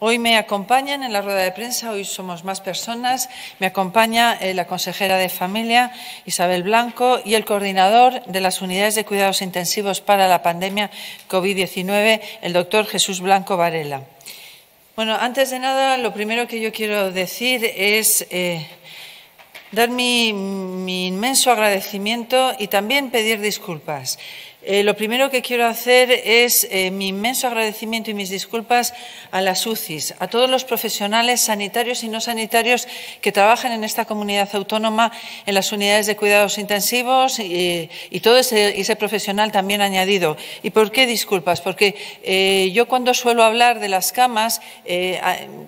Hoy me acompañan en la rueda de prensa, hoy somos más personas, me acompaña eh, la consejera de Familia, Isabel Blanco, y el coordinador de las unidades de cuidados intensivos para la pandemia COVID-19, el doctor Jesús Blanco Varela. Bueno, antes de nada, lo primero que yo quiero decir es eh, dar mi, inmenso agradecimiento y también pedir disculpas. Eh, lo primero que quiero hacer es eh, mi inmenso agradecimiento y mis disculpas a las UCIs, a todos los profesionales sanitarios y no sanitarios que trabajan en esta comunidad autónoma en las unidades de cuidados intensivos y, todo ese, profesional también añadido. ¿Y por qué disculpas? Porque eh, yo cuando suelo hablar de las camas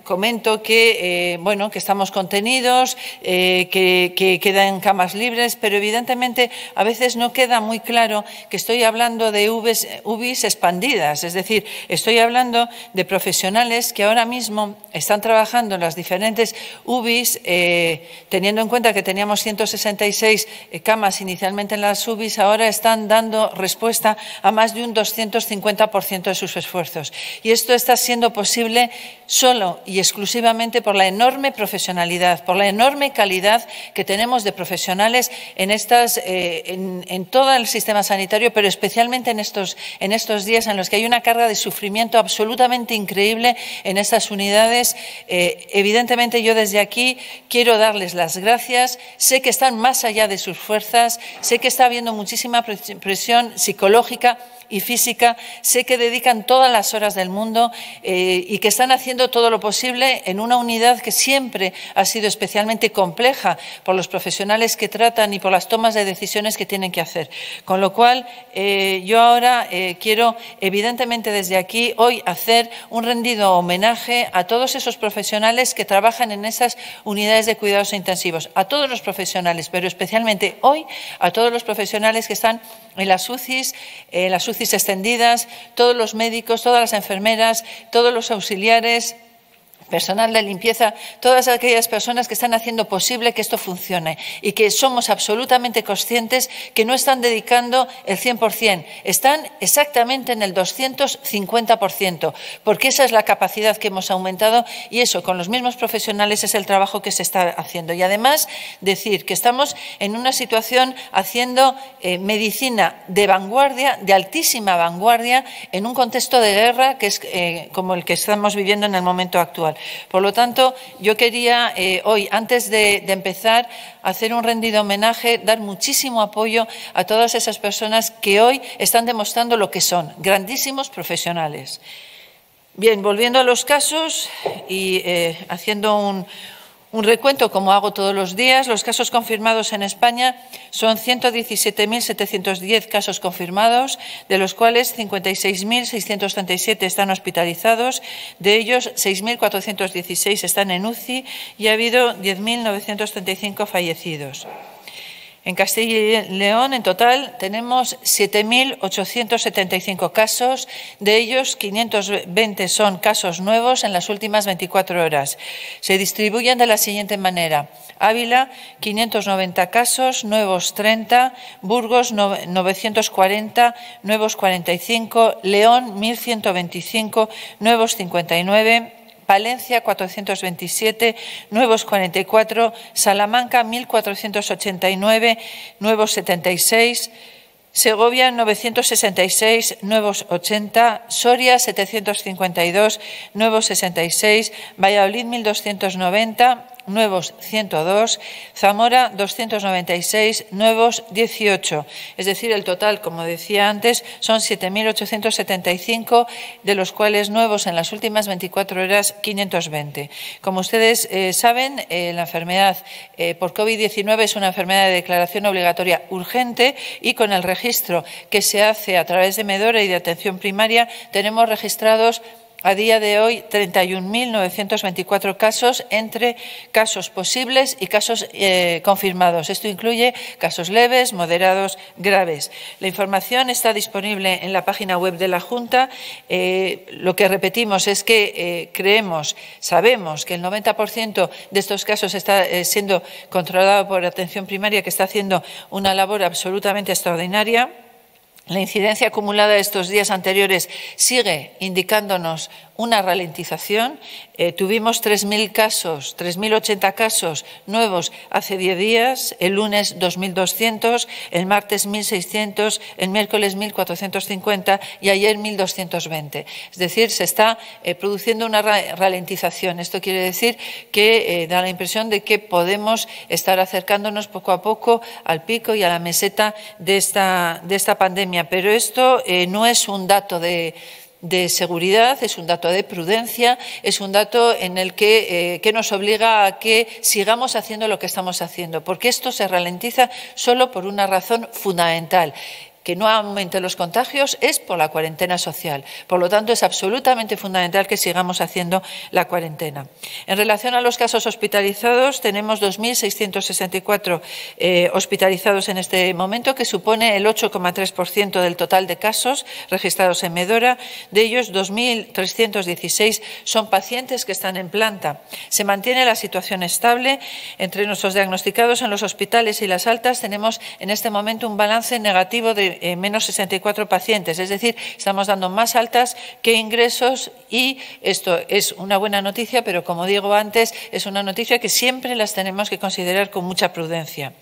comento que, bueno, que estamos contenidos, que, que quedan camas libres, pero evidentemente a veces no queda muy claro que estoy hablando de UBIs, expandidas, es decir, estoy hablando de profesionales que ahora mismo están trabajando en las diferentes UBIs, eh, teniendo en cuenta que teníamos 166 eh, camas inicialmente en las UBIs, ahora están dando respuesta a más de un 250% de sus esfuerzos. Y esto está siendo posible solo y exclusivamente por la enorme profesionalidad, por la enorme calidad que tenemos de profesionales en, estas, eh, todo el sistema sanitario, pero especialmente en estos, en estos días en los que hay una carga de sufrimiento absolutamente increíble en estas unidades. Eh, evidentemente, yo desde aquí quiero darles las gracias. Sé que están más allá de sus fuerzas, sé que está habiendo muchísima presión psicológica y física, sé que dedican todas las horas del mundo eh, y que están haciendo todo lo posible en una unidad que siempre ha sido especialmente compleja por los profesionales que tratan y por las tomas de decisiones que tienen que hacer. Con lo cual, eh, yo ahora eh, quiero, evidentemente, desde aquí, hoy hacer un rendido homenaje a todos esos profesionales que trabajan en esas unidades de cuidados intensivos, a todos los profesionales, pero especialmente hoy a todos los profesionales que están en las UCIs, en las UCIs extendidas, todos los médicos, todas las enfermeras, todos los auxiliares, personal de limpieza, todas aquellas personas que están haciendo posible que esto funcione y que somos absolutamente conscientes que no están dedicando el 100%, están exactamente en el 250%, porque esa es la capacidad que hemos aumentado y eso con los mismos profesionales es el trabajo que se está haciendo. Y además decir que estamos en una situación haciendo eh, medicina de vanguardia, de altísima vanguardia, en un contexto de guerra que es eh, como el que estamos viviendo en el momento actual. Por lo tanto, yo quería eh, hoy, antes de, empezar, hacer un rendido homenaje, dar muchísimo apoyo a todas esas personas que hoy están demostrando lo que son, grandísimos profesionales. Bien, volviendo a los casos y eh, haciendo un, un recuento, como hago todos los días, los casos confirmados en España son 117.710 casos confirmados, de los cuales 56.637 están hospitalizados, de ellos 6.416 están en UCI y ha habido 10.935 fallecidos. En Castilla y León, en total, tenemos 7.875 casos, de ellos 520 son casos nuevos en las últimas 24 horas. Se distribuyen de la siguiente manera. Ávila, 590 casos, nuevos 30, Burgos, 940, nuevos 45, León, 1.125, nuevos 59, Valencia 427, nuevos 44, Salamanca 1489, nuevos 76, Segovia 966, nuevos 80, Soria 752, nuevos 66, Valladolid 1290, nuevos 102, Zamora 296, nuevos 18. Es decir, el total, como decía antes, son 7.875, de los cuales nuevos en las últimas 24 horas 520. Como ustedes eh, saben, eh, la enfermedad eh, por COVID-19 es una enfermedad de declaración obligatoria urgente y con el registro que se hace a través de Medora y de atención primaria tenemos registrados a día de hoy 31.924 casos entre casos posibles y casos eh, confirmados. Esto incluye casos leves, moderados, graves. La información está disponible en la página web de la Junta. Eh, lo que repetimos es que eh, creemos, sabemos que el 90% de estos casos está siendo controlado por atención primaria, que está haciendo una labor absolutamente extraordinaria. La incidencia acumulada de estos días anteriores sigue indicándonos una ralentización. Eh, tuvimos 3.000 casos, 3.080 casos nuevos hace 10 días, el lunes 2.200, el martes 1.600, el miércoles 1.450 y ayer 1.220. Es decir, se está eh, produciendo una ralentización. Esto quiere decir que eh, da la impresión de que podemos estar acercándonos poco a poco al pico y a la meseta de esta, de esta pandemia. Pero esto no es un dato de de seguridad, es un dato de prudencia, es un dato en el que, eh, que, nos obliga a que sigamos haciendo lo que estamos haciendo, porque esto se ralentiza solo por una razón fundamental que no aumente los contagios es por la cuarentena social. Por lo tanto, es absolutamente fundamental que sigamos haciendo la cuarentena. En relación a los casos hospitalizados, tenemos 2.664 eh, hospitalizados en este momento, que supone el 8,3% del total de casos registrados en Medora. De ellos, 2.316 son pacientes que están en planta. Se mantiene la situación estable. Entre nuestros diagnosticados en los hospitales y las altas tenemos en este momento un balance negativo de eh, menos 64 pacientes, es decir, estamos dando más altas que ingresos y esto es una buena noticia, pero como digo antes, es una noticia que siempre las tenemos que considerar con mucha prudencia.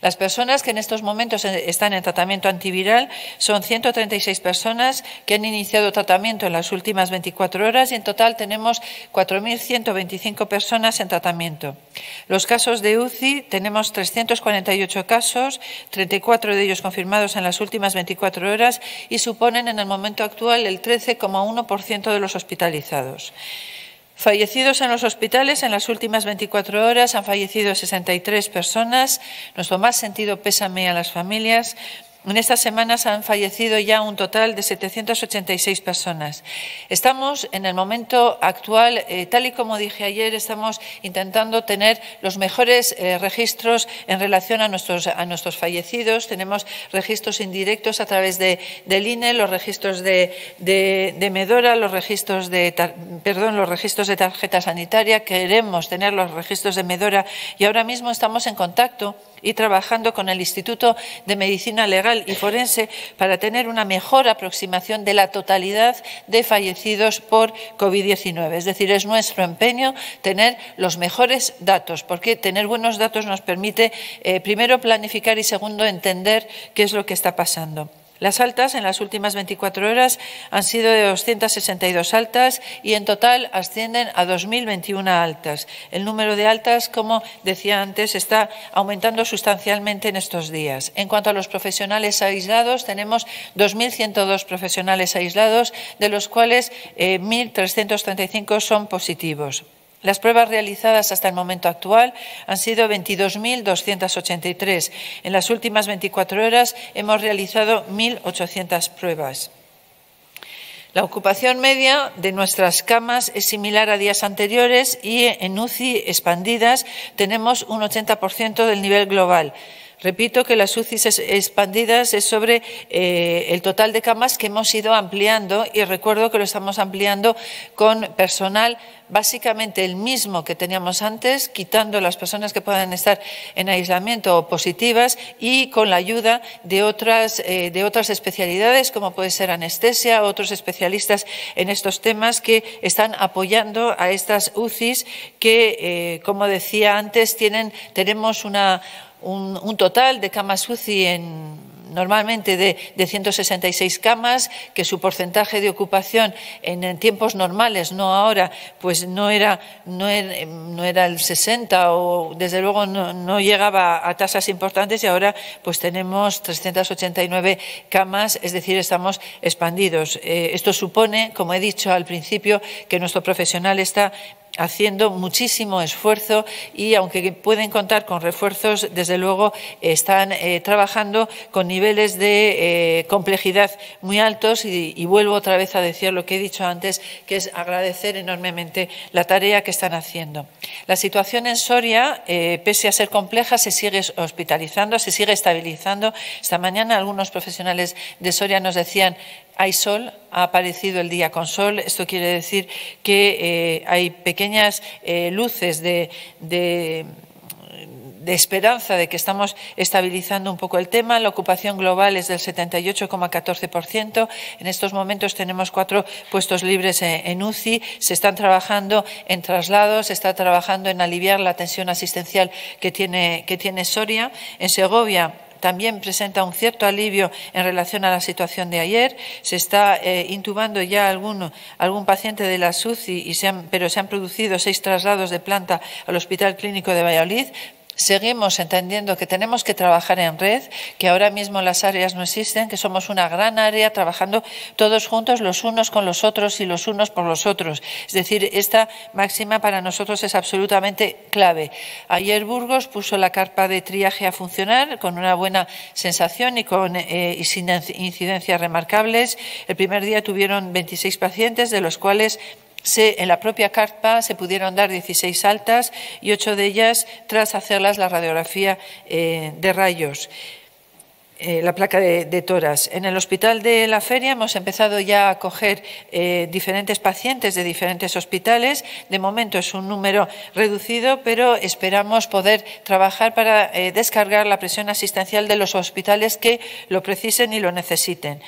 Las personas que en estos momentos están en tratamiento antiviral son 136 personas que han iniciado tratamiento en las últimas 24 horas y en total tenemos 4.125 personas en tratamiento. Los casos de UCI tenemos 348 casos, 34 de ellos confirmados en las últimas últimas 24 horas y suponen en el momento actual el 13,1% de los hospitalizados. Fallecidos en los hospitales en las últimas 24 horas han fallecido 63 personas. Nuestro más sentido pésame a las familias. En estas semanas han fallecido ya un total de 786 personas. Estamos en el momento actual, eh, tal y como dije ayer, estamos intentando tener los mejores eh, registros en relación a nuestros, a nuestros fallecidos. Tenemos registros indirectos a través de, del INE, los registros de, de, Medora, los registros de, perdón, los registros de tarjeta sanitaria. Queremos tener los registros de Medora y ahora mismo estamos en contacto y trabajando con el Instituto de Medicina Legal y forense para tener una mejor aproximación de la totalidad de fallecidos por COVID-19. Es decir, es nuestro empeño tener los mejores datos, porque tener buenos datos nos permite, eh, primero, planificar y, segundo, entender qué es lo que está pasando. Las altas en las últimas 24 horas han sido de 262 altas y en total ascienden a 2.021 altas. El número de altas, como decía antes, está aumentando sustancialmente en estos días. En cuanto a los profesionales aislados, tenemos 2.102 profesionales aislados, de los cuales 1.335 eh, son positivos. Las pruebas realizadas hasta el momento actual han sido 22.283. En las últimas 24 horas hemos realizado 1.800 pruebas. La ocupación media de nuestras camas es similar a días anteriores y en UCI expandidas tenemos un 80% del nivel global. Repito que las UCIs expandidas es sobre eh, el total de camas que hemos ido ampliando y recuerdo que lo estamos ampliando con personal básicamente el mismo que teníamos antes, quitando las personas que puedan estar en aislamiento o positivas y con la ayuda de otras, eh, de otras especialidades, como puede ser anestesia, otros especialistas en estos temas que están apoyando a estas UCIs que, eh, como decía antes, tienen, tenemos una un, total de camas UCI en normalmente de, de, 166 camas, que su porcentaje de ocupación en, tiempos normales, no ahora, pues no era, no no era el 60 o desde luego no, llegaba a tasas importantes y ahora pues tenemos 389 camas, es decir, estamos expandidos. Eh, esto supone, como he dicho al principio, que nuestro profesional está haciendo muchísimo esfuerzo y aunque pueden contar con refuerzos, desde luego están eh, trabajando con niveles de eh, complejidad muy altos y, vuelvo otra vez a decir lo que he dicho antes, que es agradecer enormemente la tarea que están haciendo. La situación en Soria, eh, pese a ser compleja, se sigue hospitalizando, se sigue estabilizando. Esta mañana algunos profesionales de Soria nos decían hay sol, ha aparecido el día con sol. Esto quiere decir que eh, hay pequeñas luces de, esperanza de que estamos estabilizando un poco el tema. La ocupación global es del 78,14%. En estos momentos tenemos cuatro puestos libres en UCI. Se están trabajando en traslados, se está trabajando en aliviar la tensión asistencial que tiene, que tiene Soria. En Segovia también presenta un cierto alivio en relación a la situación de ayer. Se está eh, intubando ya algún, algún paciente de la SUCI, y pero se han producido seis traslados de planta al Hospital Clínico de Valladolid. Seguimos entendiendo que tenemos que trabajar en red, que ahora mismo las áreas no existen, que somos una gran área trabajando todos juntos, los unos con los otros y los unos por los otros. Es decir, esta máxima para nosotros es absolutamente clave. Ayer Burgos puso la carpa de triaje a funcionar con una buena sensación y, con, eh, y sin incidencias remarcables. El primer día tuvieron 26 pacientes, de los cuales en la propia carpa se pudieron dar 16 altas y ocho de ellas tras hacerlas la radiografía eh, de rayos. Eh, la placa de, toras. En el hospital de la feria hemos empezado ya a coger eh, diferentes pacientes de diferentes hospitales. De momento es un número reducido, pero esperamos poder trabajar para descargar la presión asistencial de los hospitales que lo precisen y lo necesiten.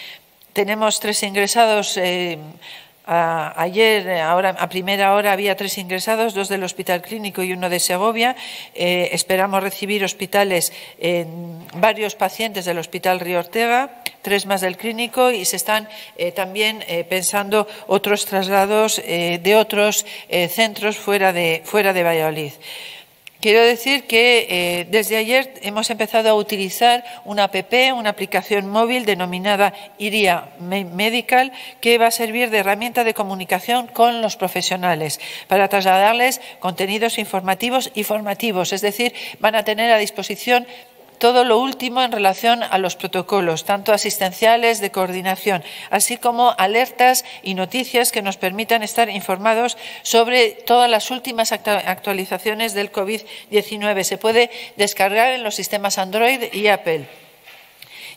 Tenemos tres ingresados ayer, ahora a primera hora, había tres ingresados, dos del Hospital Clínico y uno de Segovia. Eh, esperamos recibir hospitales en varios pacientes del Hospital Río Ortega, tres más del Clínico y se están eh, también eh, pensando otros traslados de otros centros fuera de, fuera de Valladolid. Quiero decir que eh, desde ayer hemos empezado a utilizar una app, una aplicación móvil denominada IRIA Medical, que va a servir de herramienta de comunicación con los profesionales para trasladarles contenidos informativos y formativos, es decir, van a tener a disposición todo lo último en relación a los protocolos, tanto asistenciales de coordinación, así como alertas y noticias que nos permitan estar informados sobre todas las últimas actualizaciones del COVID-19. Se puede descargar en los sistemas Android y Apple.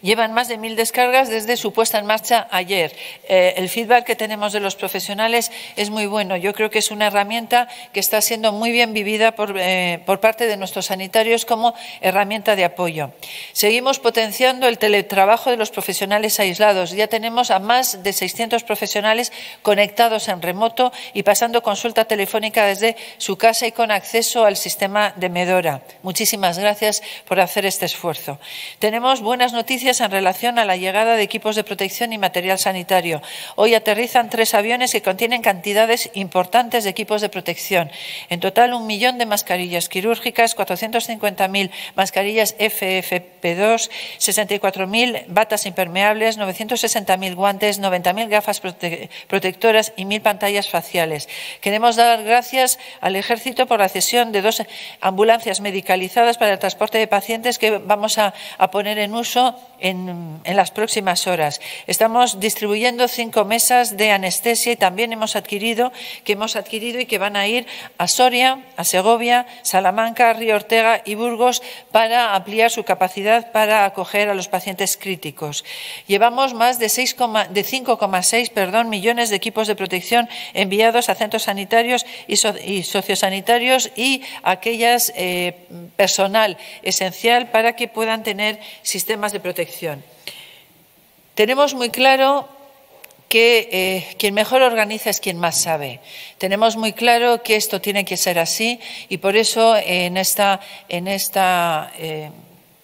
Llevan más de mil descargas desde su puesta en marcha ayer. Eh, el feedback que tenemos de los profesionales es muy bueno. Yo creo que es una herramienta que está siendo muy bien vivida por, eh, por parte de nuestros sanitarios como herramienta de apoyo. Seguimos potenciando el teletrabajo de los profesionales aislados. Ya tenemos a más de 600 profesionales conectados en remoto y pasando consulta telefónica desde su casa y con acceso al sistema de Medora. Muchísimas gracias por hacer este esfuerzo. Tenemos buenas noticias en relación a la llegada de equipos de protección y material sanitario. Hoy aterrizan tres aviones que contienen cantidades importantes de equipos de protección. En total, un millón de mascarillas quirúrgicas, 450.000 mascarillas FFP2, 64.000 batas impermeables, 960.000 guantes, 90.000 gafas protectoras y 1.000 pantallas faciales. Queremos dar gracias al Ejército por la cesión de dos ambulancias medicalizadas para el transporte de pacientes que vamos a poner en uso en, las próximas horas. Estamos distribuyendo cinco mesas de anestesia y también hemos adquirido, que hemos adquirido y que van a ir a Soria, a Segovia, Salamanca, Río Ortega y Burgos para ampliar su capacidad para acoger a los pacientes críticos. Llevamos más de, de 5,6 millones de equipos de protección enviados a centros sanitarios y, sociosanitarios y aquellas eh, personal esencial para que puedan tener sistemas de protección tenemos muy claro que eh, quien mejor organiza es quien más sabe. Tenemos muy claro que esto tiene que ser así y por eso en esta, en esta eh,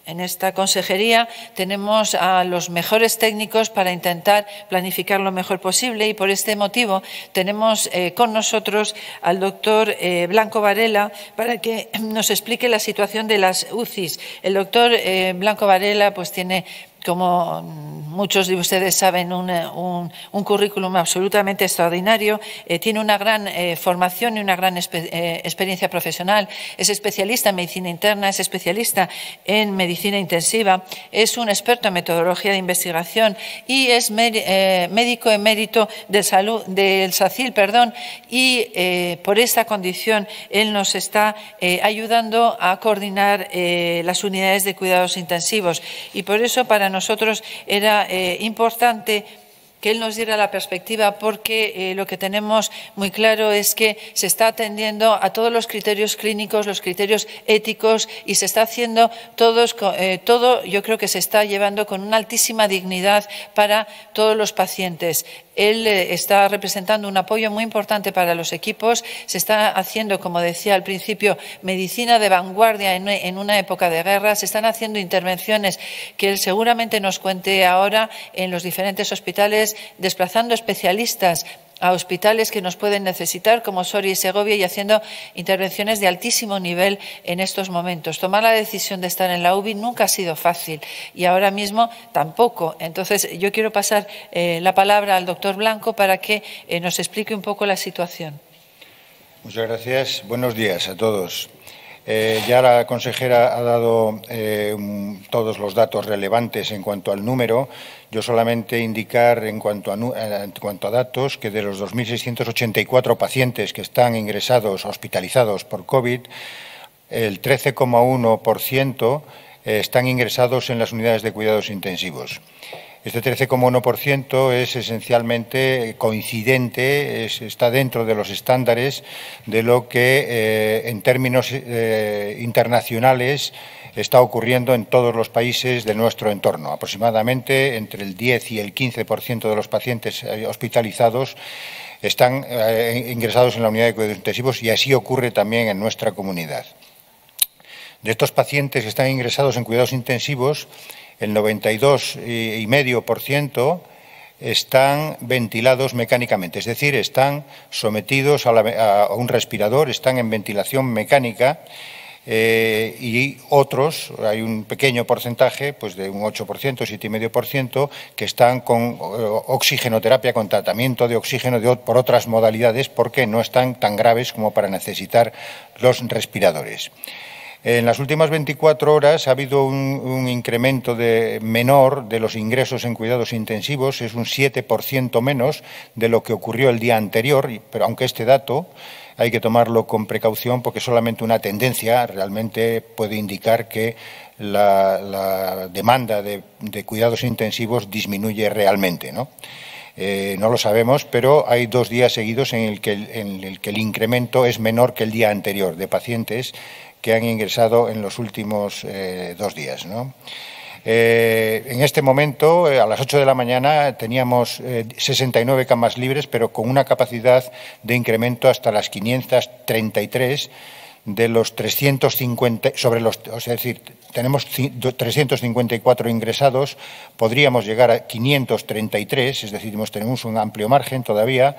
en esta consejería tenemos a los mejores técnicos para intentar planificar lo mejor posible y por este motivo tenemos eh, con nosotros al doctor eh, Blanco Varela para que nos explique la situación de las UCIs. El doctor eh, Blanco Varela pues tiene como muchos de ustedes saben, un, currículum absolutamente extraordinario, eh, tiene una gran eh, formación y una gran eh, experiencia profesional, es especialista en medicina interna, es especialista en medicina intensiva, es un experto en metodología de investigación y es médico emérito del, salud, del SACIL perdón, y por esta condición él nos está ayudando a coordinar las unidades de cuidados intensivos. Y por eso para nosotros era eh, importante que él nos diera la perspectiva, porque eh, lo que tenemos muy claro es que se está atendiendo a todos los criterios clínicos, los criterios éticos y se está haciendo todos, eh, todo, yo creo que se está llevando con una altísima dignidad para todos los pacientes. Él eh, está representando un apoyo muy importante para los equipos. Se está haciendo, como decía al principio, medicina de vanguardia en una época de guerra. Se están haciendo intervenciones que él seguramente nos cuente ahora en los diferentes hospitales, desplazando especialistas a hospitales que nos pueden necesitar, como Soria y Segovia, y haciendo intervenciones de altísimo nivel en estos momentos. Tomar la decisión de estar en la UBI nunca ha sido fácil y ahora mismo tampoco. Entonces, yo quiero pasar eh, la palabra al doctor Blanco para que eh, nos explique un poco la situación. Muchas gracias. Buenos días a todos. Eh, ya la consejera ha dado eh, todos los datos relevantes en cuanto al número. Yo solamente indicar en cuanto a, eh, en cuanto a datos que de los 2.684 pacientes que están ingresados, hospitalizados por COVID, el 13,1% están ingresados en las unidades de cuidados intensivos. Este 13,1% es esencialmente coincidente, está dentro de los estándares de lo que eh, en términos eh, internacionales está ocurriendo en todos los países de nuestro entorno. Aproximadamente entre el 10 y el 15% de los pacientes eh, hospitalizados están ingresados en la unidad de cuidados intensivos y así ocurre también en nuestra comunidad. De estos pacientes que están ingresados en cuidados intensivos, el 92,5% están ventilados mecánicamente, es decir, están sometidos a, un respirador, están en ventilación mecánica eh, y otros, hay un pequeño porcentaje, pues de un 8%, 7,5%, que están con eh, oxigenoterapia, con tratamiento de oxígeno por otras modalidades, porque no están tan graves como para necesitar los respiradores. En las últimas 24 horas ha habido un, incremento de menor de los ingresos en cuidados intensivos, es un 7% menos de lo que ocurrió el día anterior, pero aunque este dato hay que tomarlo con precaución porque solamente una tendencia realmente puede indicar que la, demanda de, cuidados intensivos disminuye realmente. ¿no? Eh, no lo sabemos, pero hay dos días seguidos en el, que, en el que el incremento es menor que el día anterior de pacientes que han ingresado en los últimos eh, dos días. Eh, en este momento, eh, a las 8 de la mañana, teníamos 69 camas libres, pero con una capacidad de incremento hasta las 533 de los 350 sobre los, es decir, tenemos 354 ingresados, podríamos llegar a 533, es decir, tenemos un amplio margen todavía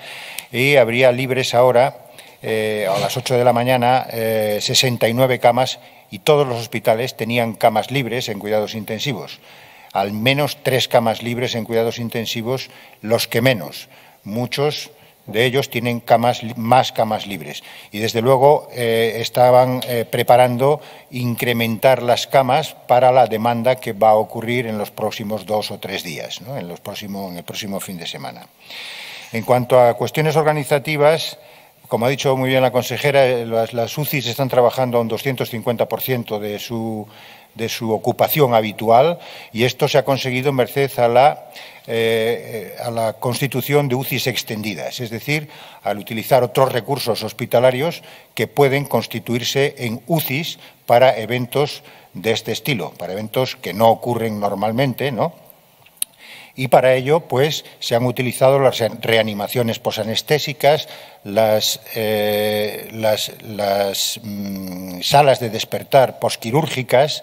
y habría libres ahora eh, a las 8 de la mañana 69 eh, camas y todos los hospitales tenían camas libres en cuidados intensivos. Al menos tres camas libres en cuidados intensivos, los que menos. Muchos de ellos tienen más camas libres. Y desde luego eh, estaban preparando incrementar las camas para la demanda que va a ocurrir en los próximos dos o tres días, en, los en el próximo fin de semana. En cuanto a cuestiones organizativas, como ha dicho muy bien la consejera, eh, las, UCIs están trabajando a un 250% de su, de su ocupación habitual y esto se ha conseguido merced a la, eh, a la constitución de UCIs extendidas, es decir, al utilizar otros recursos hospitalarios que pueden constituirse en UCIs para eventos de este estilo, para eventos que no ocurren normalmente, ¿no? Y para ello pues se han utilizado las reanimaciones posanestésicas, las, eh, las, mm, salas de despertar posquirúrgicas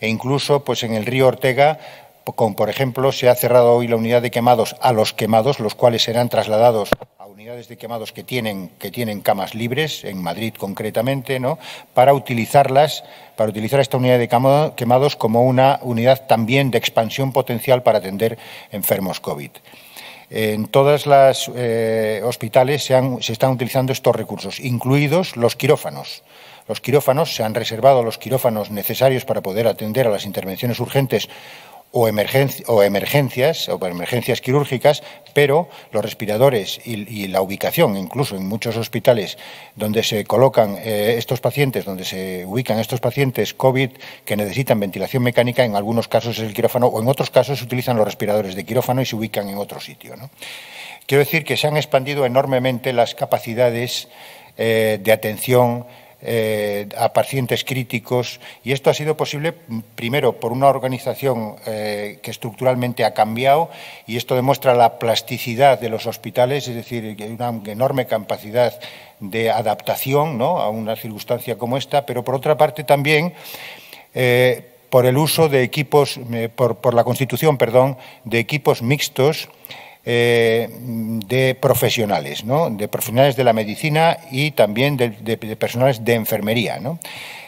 e incluso pues en el río Ortega como por ejemplo se ha cerrado hoy la unidad de quemados a los quemados, los cuales serán trasladados unidades de quemados que tienen, que tienen camas libres, en Madrid concretamente, ¿no? para utilizarlas, para utilizar esta unidad de quemados como una unidad también de expansión potencial para atender enfermos COVID. En todas las eh, hospitales se, se están utilizando estos recursos, incluidos los quirófanos. Los quirófanos se han reservado los quirófanos necesarios para poder atender a las intervenciones urgentes o, emergencias o emergencias quirúrgicas, pero los respiradores y, la ubicación, incluso en muchos hospitales donde se colocan eh, estos pacientes, donde se ubican estos pacientes COVID que necesitan ventilación mecánica, en algunos casos es el quirófano o en otros casos se utilizan los respiradores de quirófano y se ubican en otro sitio. Quiero decir que se han expandido enormemente las capacidades eh, de atención eh, a pacientes críticos y esto ha sido posible primero por una organización eh, que estructuralmente ha cambiado y esto demuestra la plasticidad de los hospitales, es decir, una enorme capacidad de adaptación a una circunstancia como esta, pero por otra parte también eh, por el uso de equipos, por la constitución, perdón, de equipos mixtos eh, de profesionales, ¿no? de profesionales de la medicina y también de, personales de enfermería.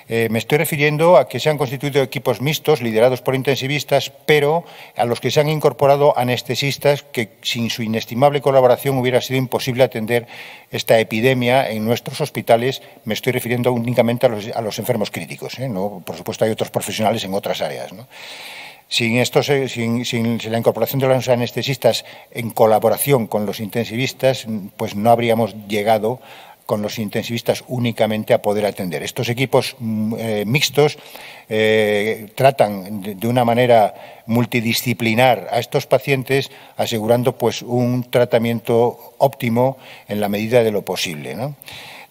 Eh, me estoy refiriendo a que se han constituido equipos mixtos liderados por intensivistas, pero a los que se han incorporado anestesistas que sin su inestimable colaboración hubiera sido imposible atender esta epidemia en nuestros hospitales. Me estoy refiriendo únicamente a los, enfermos críticos. ¿eh? ¿no? Por supuesto, hay otros profesionales en otras áreas. ¿no? Sin, esto, sin, la incorporación de los anestesistas en colaboración con los intensivistas, pues no habríamos llegado con los intensivistas únicamente a poder atender. Estos equipos mm, eh, mixtos eh, tratan de, una manera multidisciplinar a estos pacientes, asegurando pues un tratamiento óptimo en la medida de lo posible. ¿no?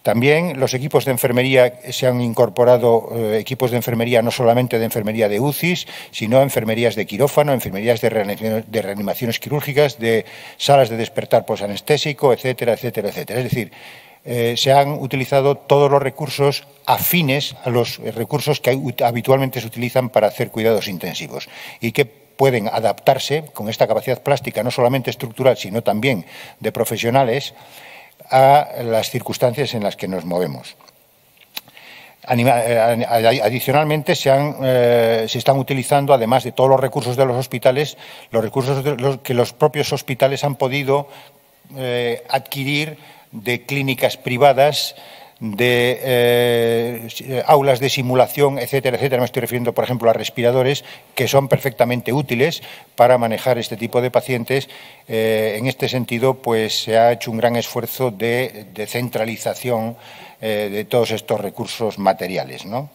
También los equipos de enfermería se han incorporado eh, equipos de enfermería no solamente de enfermería de UCIs, sino enfermerías de quirófano, enfermerías de, reanimaciones, quirúrgicas, de salas de despertar posanestésico, etcétera, etcétera, etcétera. Es decir, eh, se han utilizado todos los recursos afines a los recursos que habitualmente se utilizan para hacer cuidados intensivos y que pueden adaptarse con esta capacidad plástica, no solamente estructural, sino también de profesionales, a las circunstancias en las que nos movemos. Eh, adicionalmente, se, eh, se, están utilizando, además de todos los recursos de los hospitales, los recursos que los propios hospitales han podido eh, adquirir de clínicas privadas de eh, aulas de simulación, etcétera, etcétera. Me estoy refiriendo, por ejemplo, a respiradores que son perfectamente útiles para manejar este tipo de pacientes. Eh, en este sentido, pues se ha hecho un gran esfuerzo de, centralización eh, de todos estos recursos materiales, ¿no?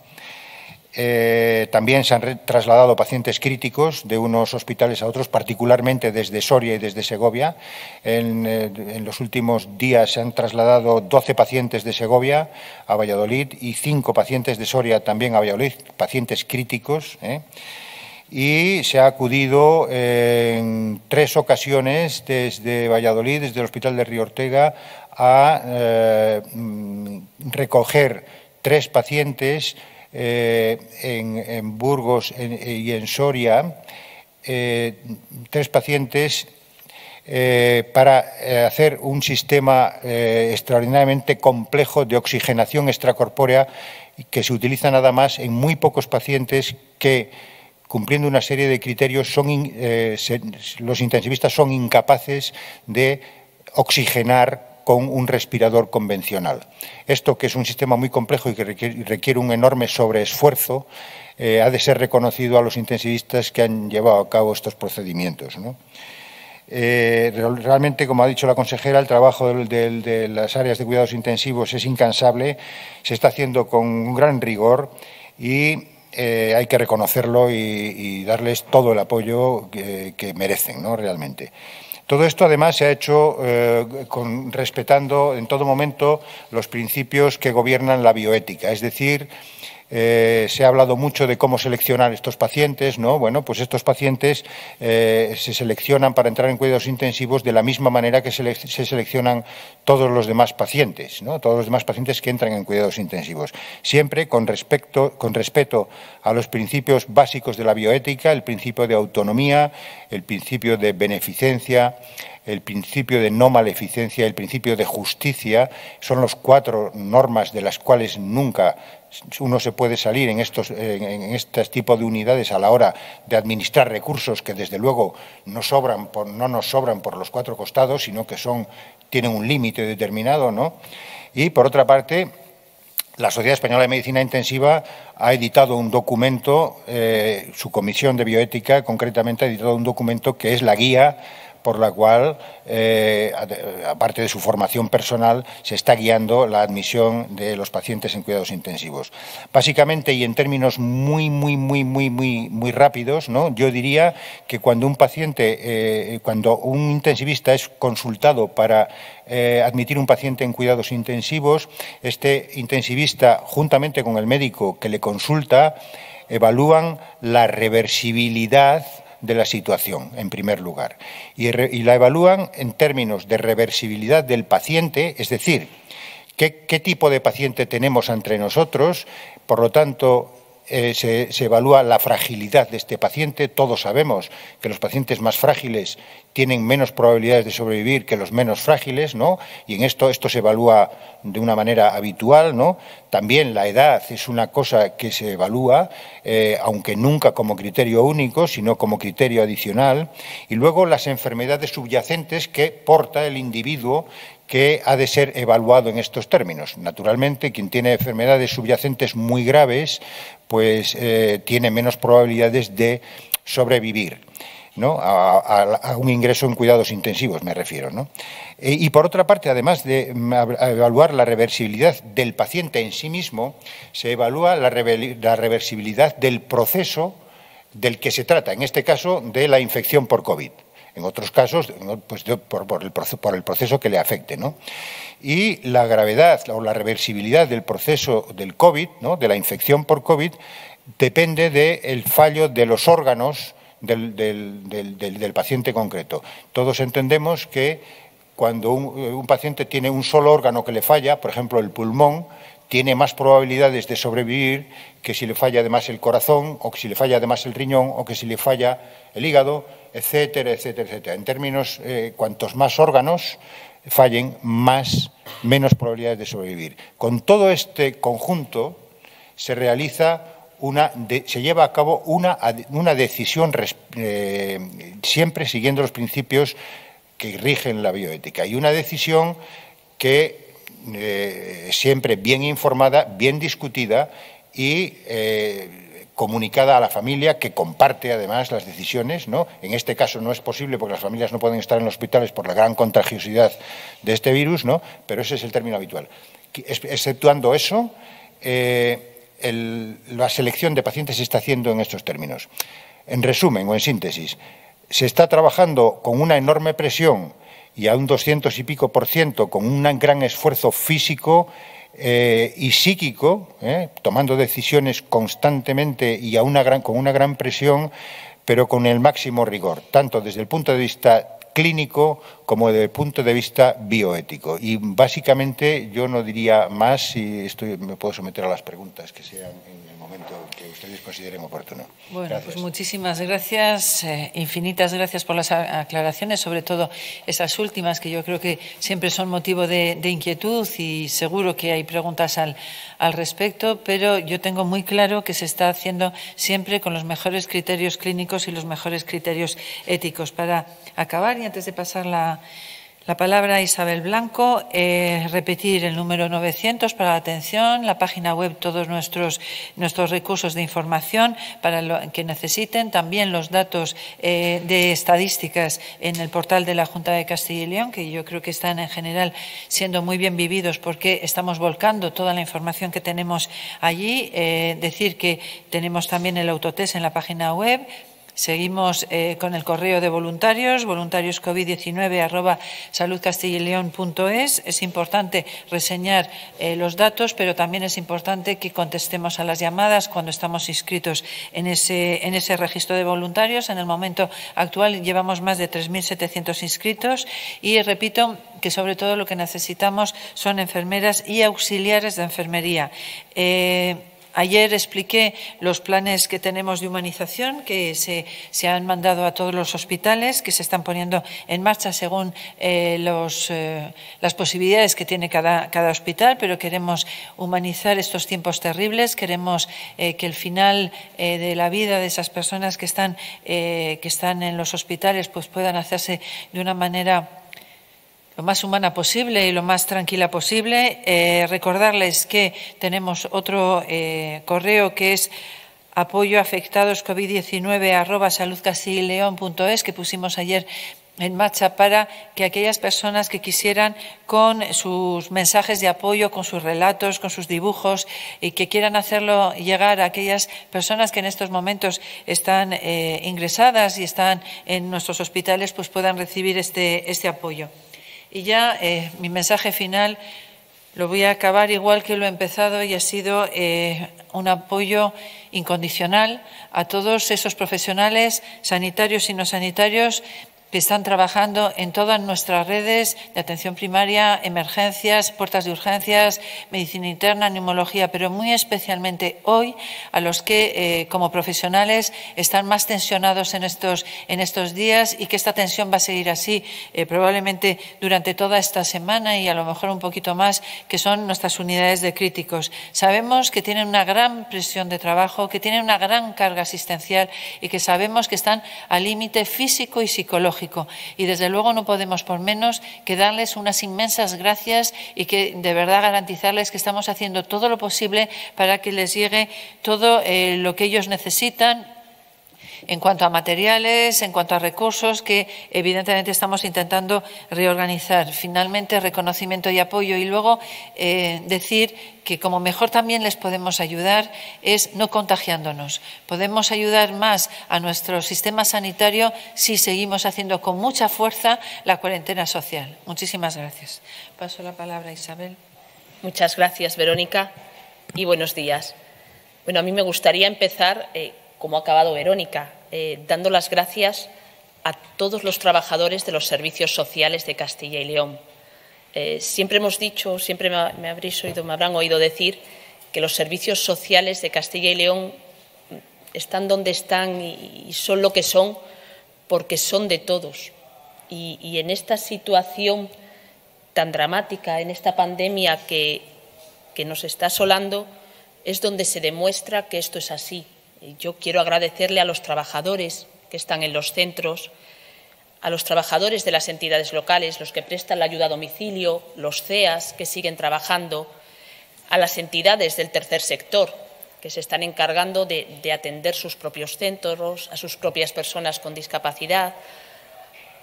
Eh, también se han trasladado pacientes críticos de unos hospitales a otros, particularmente desde Soria y desde Segovia. En, eh, los últimos días se han trasladado 12 pacientes de Segovia a Valladolid y 5 pacientes de Soria también a Valladolid, pacientes críticos. ¿eh? Y se ha acudido en tres ocasiones desde Valladolid, desde el Hospital de Río Ortega, a mm, recoger tres pacientes eh, en, Burgos y en Soria eh, tres pacientes eh, para hacer un sistema extraordinariamente complejo de oxigenación extracorpórea que se utiliza nada más en muy pocos pacientes que cumpliendo una serie de criterios, son, los intensivistas son incapaces de oxigenar con un respirador convencional. Esto, que es un sistema muy complejo y que requiere, un enorme sobreesfuerzo, eh, ha de ser reconocido a los intensivistas que han llevado a cabo estos procedimientos. Eh, realmente, como ha dicho la consejera, el trabajo de las áreas de cuidados intensivos es incansable, se está haciendo con un gran rigor y eh, hay que reconocerlo y, darles todo el apoyo que, que merecen, ¿no? realmente. Todo esto, además, se ha hecho eh, respetando en todo momento los principios que gobiernan la bioética, es decir, eh, se ha hablado mucho de cómo seleccionar estos pacientes, ¿no? Bueno, pues estos pacientes eh, se seleccionan para entrar en cuidados intensivos de la misma manera que se, seleccionan todos los demás pacientes, ¿no? Todos los demás pacientes que entran en cuidados intensivos. Siempre con, respecto, con respeto a los principios básicos de la bioética, el principio de autonomía, el principio de beneficencia, el principio de no maleficencia, el principio de justicia, son los cuatro normas de las cuales nunca uno se puede salir en estos, en este tipo de unidades a la hora de administrar recursos que desde luego no, sobran no nos sobran por los cuatro costados, sino que son, tienen un límite determinado, ¿no? Y por otra parte, la Sociedad Española de Medicina Intensiva ha editado un documento, eh, su comisión de bioética concretamente ha editado un documento que es la guía por la cual, eh, aparte de su formación personal, se está guiando la admisión de los pacientes en cuidados intensivos. Básicamente, y en términos muy, muy, muy, muy, muy, muy rápidos, ¿no? yo diría que cuando un paciente, eh, cuando un intensivista es consultado para eh, admitir un paciente en cuidados intensivos, este intensivista, juntamente con el médico que le consulta, evalúan la reversibilidad de la situación, en primer lugar, y, la evalúan en términos de reversibilidad del paciente, es decir, qué, qué tipo de paciente tenemos entre nosotros, por lo tanto, eh, se, evalúa la fragilidad de este paciente. Todos sabemos que los pacientes más frágiles tienen menos probabilidades de sobrevivir que los menos frágiles, ¿no? Y en esto esto se evalúa de una manera habitual, ¿no? También la edad es una cosa que se evalúa, eh, aunque nunca como criterio único, sino como criterio adicional. Y luego las enfermedades subyacentes que porta el individuo que ha de ser evaluado en estos términos. Naturalmente, quien tiene enfermedades subyacentes muy graves, pues eh, tiene menos probabilidades de sobrevivir. A, un ingreso en cuidados intensivos, me refiero. Eh, y por otra parte, además de mm, evaluar la reversibilidad del paciente en sí mismo, se evalúa la, reversibilidad del proceso del que se trata, en este caso de la infección por COVID. En otros casos, pues por, el proceso, que le afecte. ¿no? Y la gravedad o la reversibilidad del proceso del COVID, ¿no? de la infección por COVID, depende del fallo de los órganos del, del, paciente concreto. Todos entendemos que cuando un, paciente tiene un solo órgano que le falla, por ejemplo el pulmón, tiene más probabilidades de sobrevivir que si le falla además el corazón, o que si le falla además el riñón, o que si le falla el hígado, etcétera, etcétera, etcétera. En términos, eh, cuantos más órganos fallen, más, menos probabilidades de sobrevivir. Con todo este conjunto se realiza una, se lleva a cabo una, una decisión eh, siempre siguiendo los principios que rigen la bioética y una decisión que eh, siempre bien informada, bien discutida y comunicada a la familia que comparte además las decisiones, ¿no? En este caso no es posible porque las familias no pueden estar en los hospitales por la gran contagiosidad de este virus, ¿no? Pero ese es el término habitual. Exceptuando eso, la selección de pacientes se está haciendo en estos términos. En resumen o en síntesis, se está trabajando con una enorme presión y a un 200 y pico por ciento, con un gran esfuerzo físico eh, y psíquico, eh, tomando decisiones constantemente y a una gran, con una gran presión, pero con el máximo rigor, tanto desde el punto de vista clínico como desde el punto de vista bioético. Y básicamente yo no diría más si estoy, me puedo someter a las preguntas que sean en que ustedes consideren oportuno. Bueno, pues muchísimas gracias, eh, infinitas gracias por las aclaraciones, sobre todo esas últimas que yo creo que siempre son motivo de, inquietud y seguro que hay preguntas al, al respecto, pero yo tengo muy claro que se está haciendo siempre con los mejores criterios clínicos y los mejores criterios éticos. Para acabar y antes de pasar la, la palabra Isabel Blanco, repetir el número 900 para la atención, la página web, todos nuestros, nuestros recursos de información para lo que necesiten, también los datos eh, de estadísticas en el portal de la Junta de Castilla y León, que yo creo que están en general siendo muy bien vividos porque estamos volcando toda la información que tenemos allí. Eh, decir que tenemos también el autotest en la página web, Seguimos eh, con el correo de voluntarios, voluntarioscovid19 arroba saludcastilleón.es. Es importante reseñar eh, los datos, pero también es importante que contestemos a las llamadas cuando estamos inscritos en ese, en ese registro de voluntarios. En el momento actual llevamos más de 3.700 inscritos y repito que sobre todo lo que necesitamos son enfermeras y auxiliares de enfermería. Eh, Ayer expliqué los planes que tenemos de humanización que se, han mandado a todos los hospitales, que se están poniendo en marcha según eh, eh, las posibilidades que tiene cada, hospital, pero queremos humanizar estos tiempos terribles, queremos eh, que el final de la vida de esas personas que están, que están en los hospitales pues puedan hacerse de una manera lo más humana posible y lo más tranquila posible. Eh, recordarles que tenemos otro eh, correo que es apoyo afectados COVID-19 arroba que pusimos ayer en marcha para que aquellas personas que quisieran con sus mensajes de apoyo, con sus relatos, con sus dibujos y que quieran hacerlo llegar a aquellas personas que en estos momentos están eh, ingresadas y están en nuestros hospitales, pues puedan recibir este, este apoyo. Y ya eh, mi mensaje final lo voy a acabar igual que lo he empezado y ha sido eh, un apoyo incondicional a todos esos profesionales sanitarios y no sanitarios que están trabajando en todas nuestras redes de atención primaria, emergencias, puertas de urgencias, medicina interna, neumología, pero muy especialmente hoy a los que, eh, como profesionales, están más tensionados en estos, en estos días y que esta tensión va a seguir así eh, probablemente durante toda esta semana y a lo mejor un poquito más, que son nuestras unidades de críticos. Sabemos que tienen una gran presión de trabajo, que tienen una gran carga asistencial y que sabemos que están al límite físico y psicológico y desde luego no podemos por menos que darles unas inmensas gracias y que de verdad garantizarles que estamos haciendo todo lo posible para que les llegue todo eh, lo que ellos necesitan en cuanto a materiales, en cuanto a recursos que evidentemente estamos intentando reorganizar. Finalmente, reconocimiento y apoyo. Y luego eh, decir que como mejor también les podemos ayudar es no contagiándonos. Podemos ayudar más a nuestro sistema sanitario si seguimos haciendo con mucha fuerza la cuarentena social. Muchísimas gracias. Paso la palabra a Isabel. Muchas gracias, Verónica, y buenos días. Bueno, a mí me gustaría empezar eh, como ha acabado Verónica, eh, dando las gracias a todos los trabajadores de los servicios sociales de Castilla y León. Eh, siempre hemos dicho, siempre me, habréis oído, me habrán oído decir que los servicios sociales de Castilla y León están donde están y, son lo que son porque son de todos. Y, en esta situación tan dramática, en esta pandemia que, que nos está asolando, es donde se demuestra que esto es así, yo quiero agradecerle a los trabajadores que están en los centros, a los trabajadores de las entidades locales, los que prestan la ayuda a domicilio, los CEAS que siguen trabajando, a las entidades del tercer sector que se están encargando de, atender sus propios centros, a sus propias personas con discapacidad,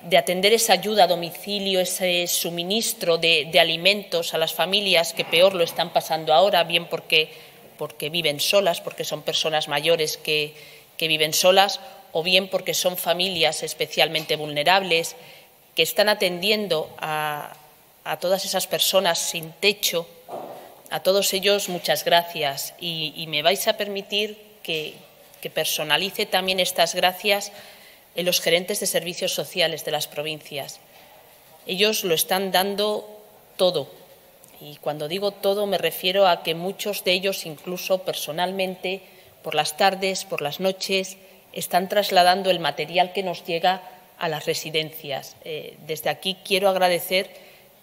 de atender esa ayuda a domicilio, ese suministro de alimentos a las familias que peor lo están pasando ahora, bien porque porque viven solas, porque son personas mayores que, viven solas, o bien porque son familias especialmente vulnerables, que están atendiendo a, todas esas personas sin techo. A todos ellos, muchas gracias. Y, me vais a permitir que, que personalice también estas gracias en los gerentes de servicios sociales de las provincias. Ellos lo están dando todo, y cuando digo todo me refiero a que muchos de ellos, incluso personalmente, por las tardes, por las noches, están trasladando el material que nos llega a las residencias. Eh, desde aquí quiero agradecer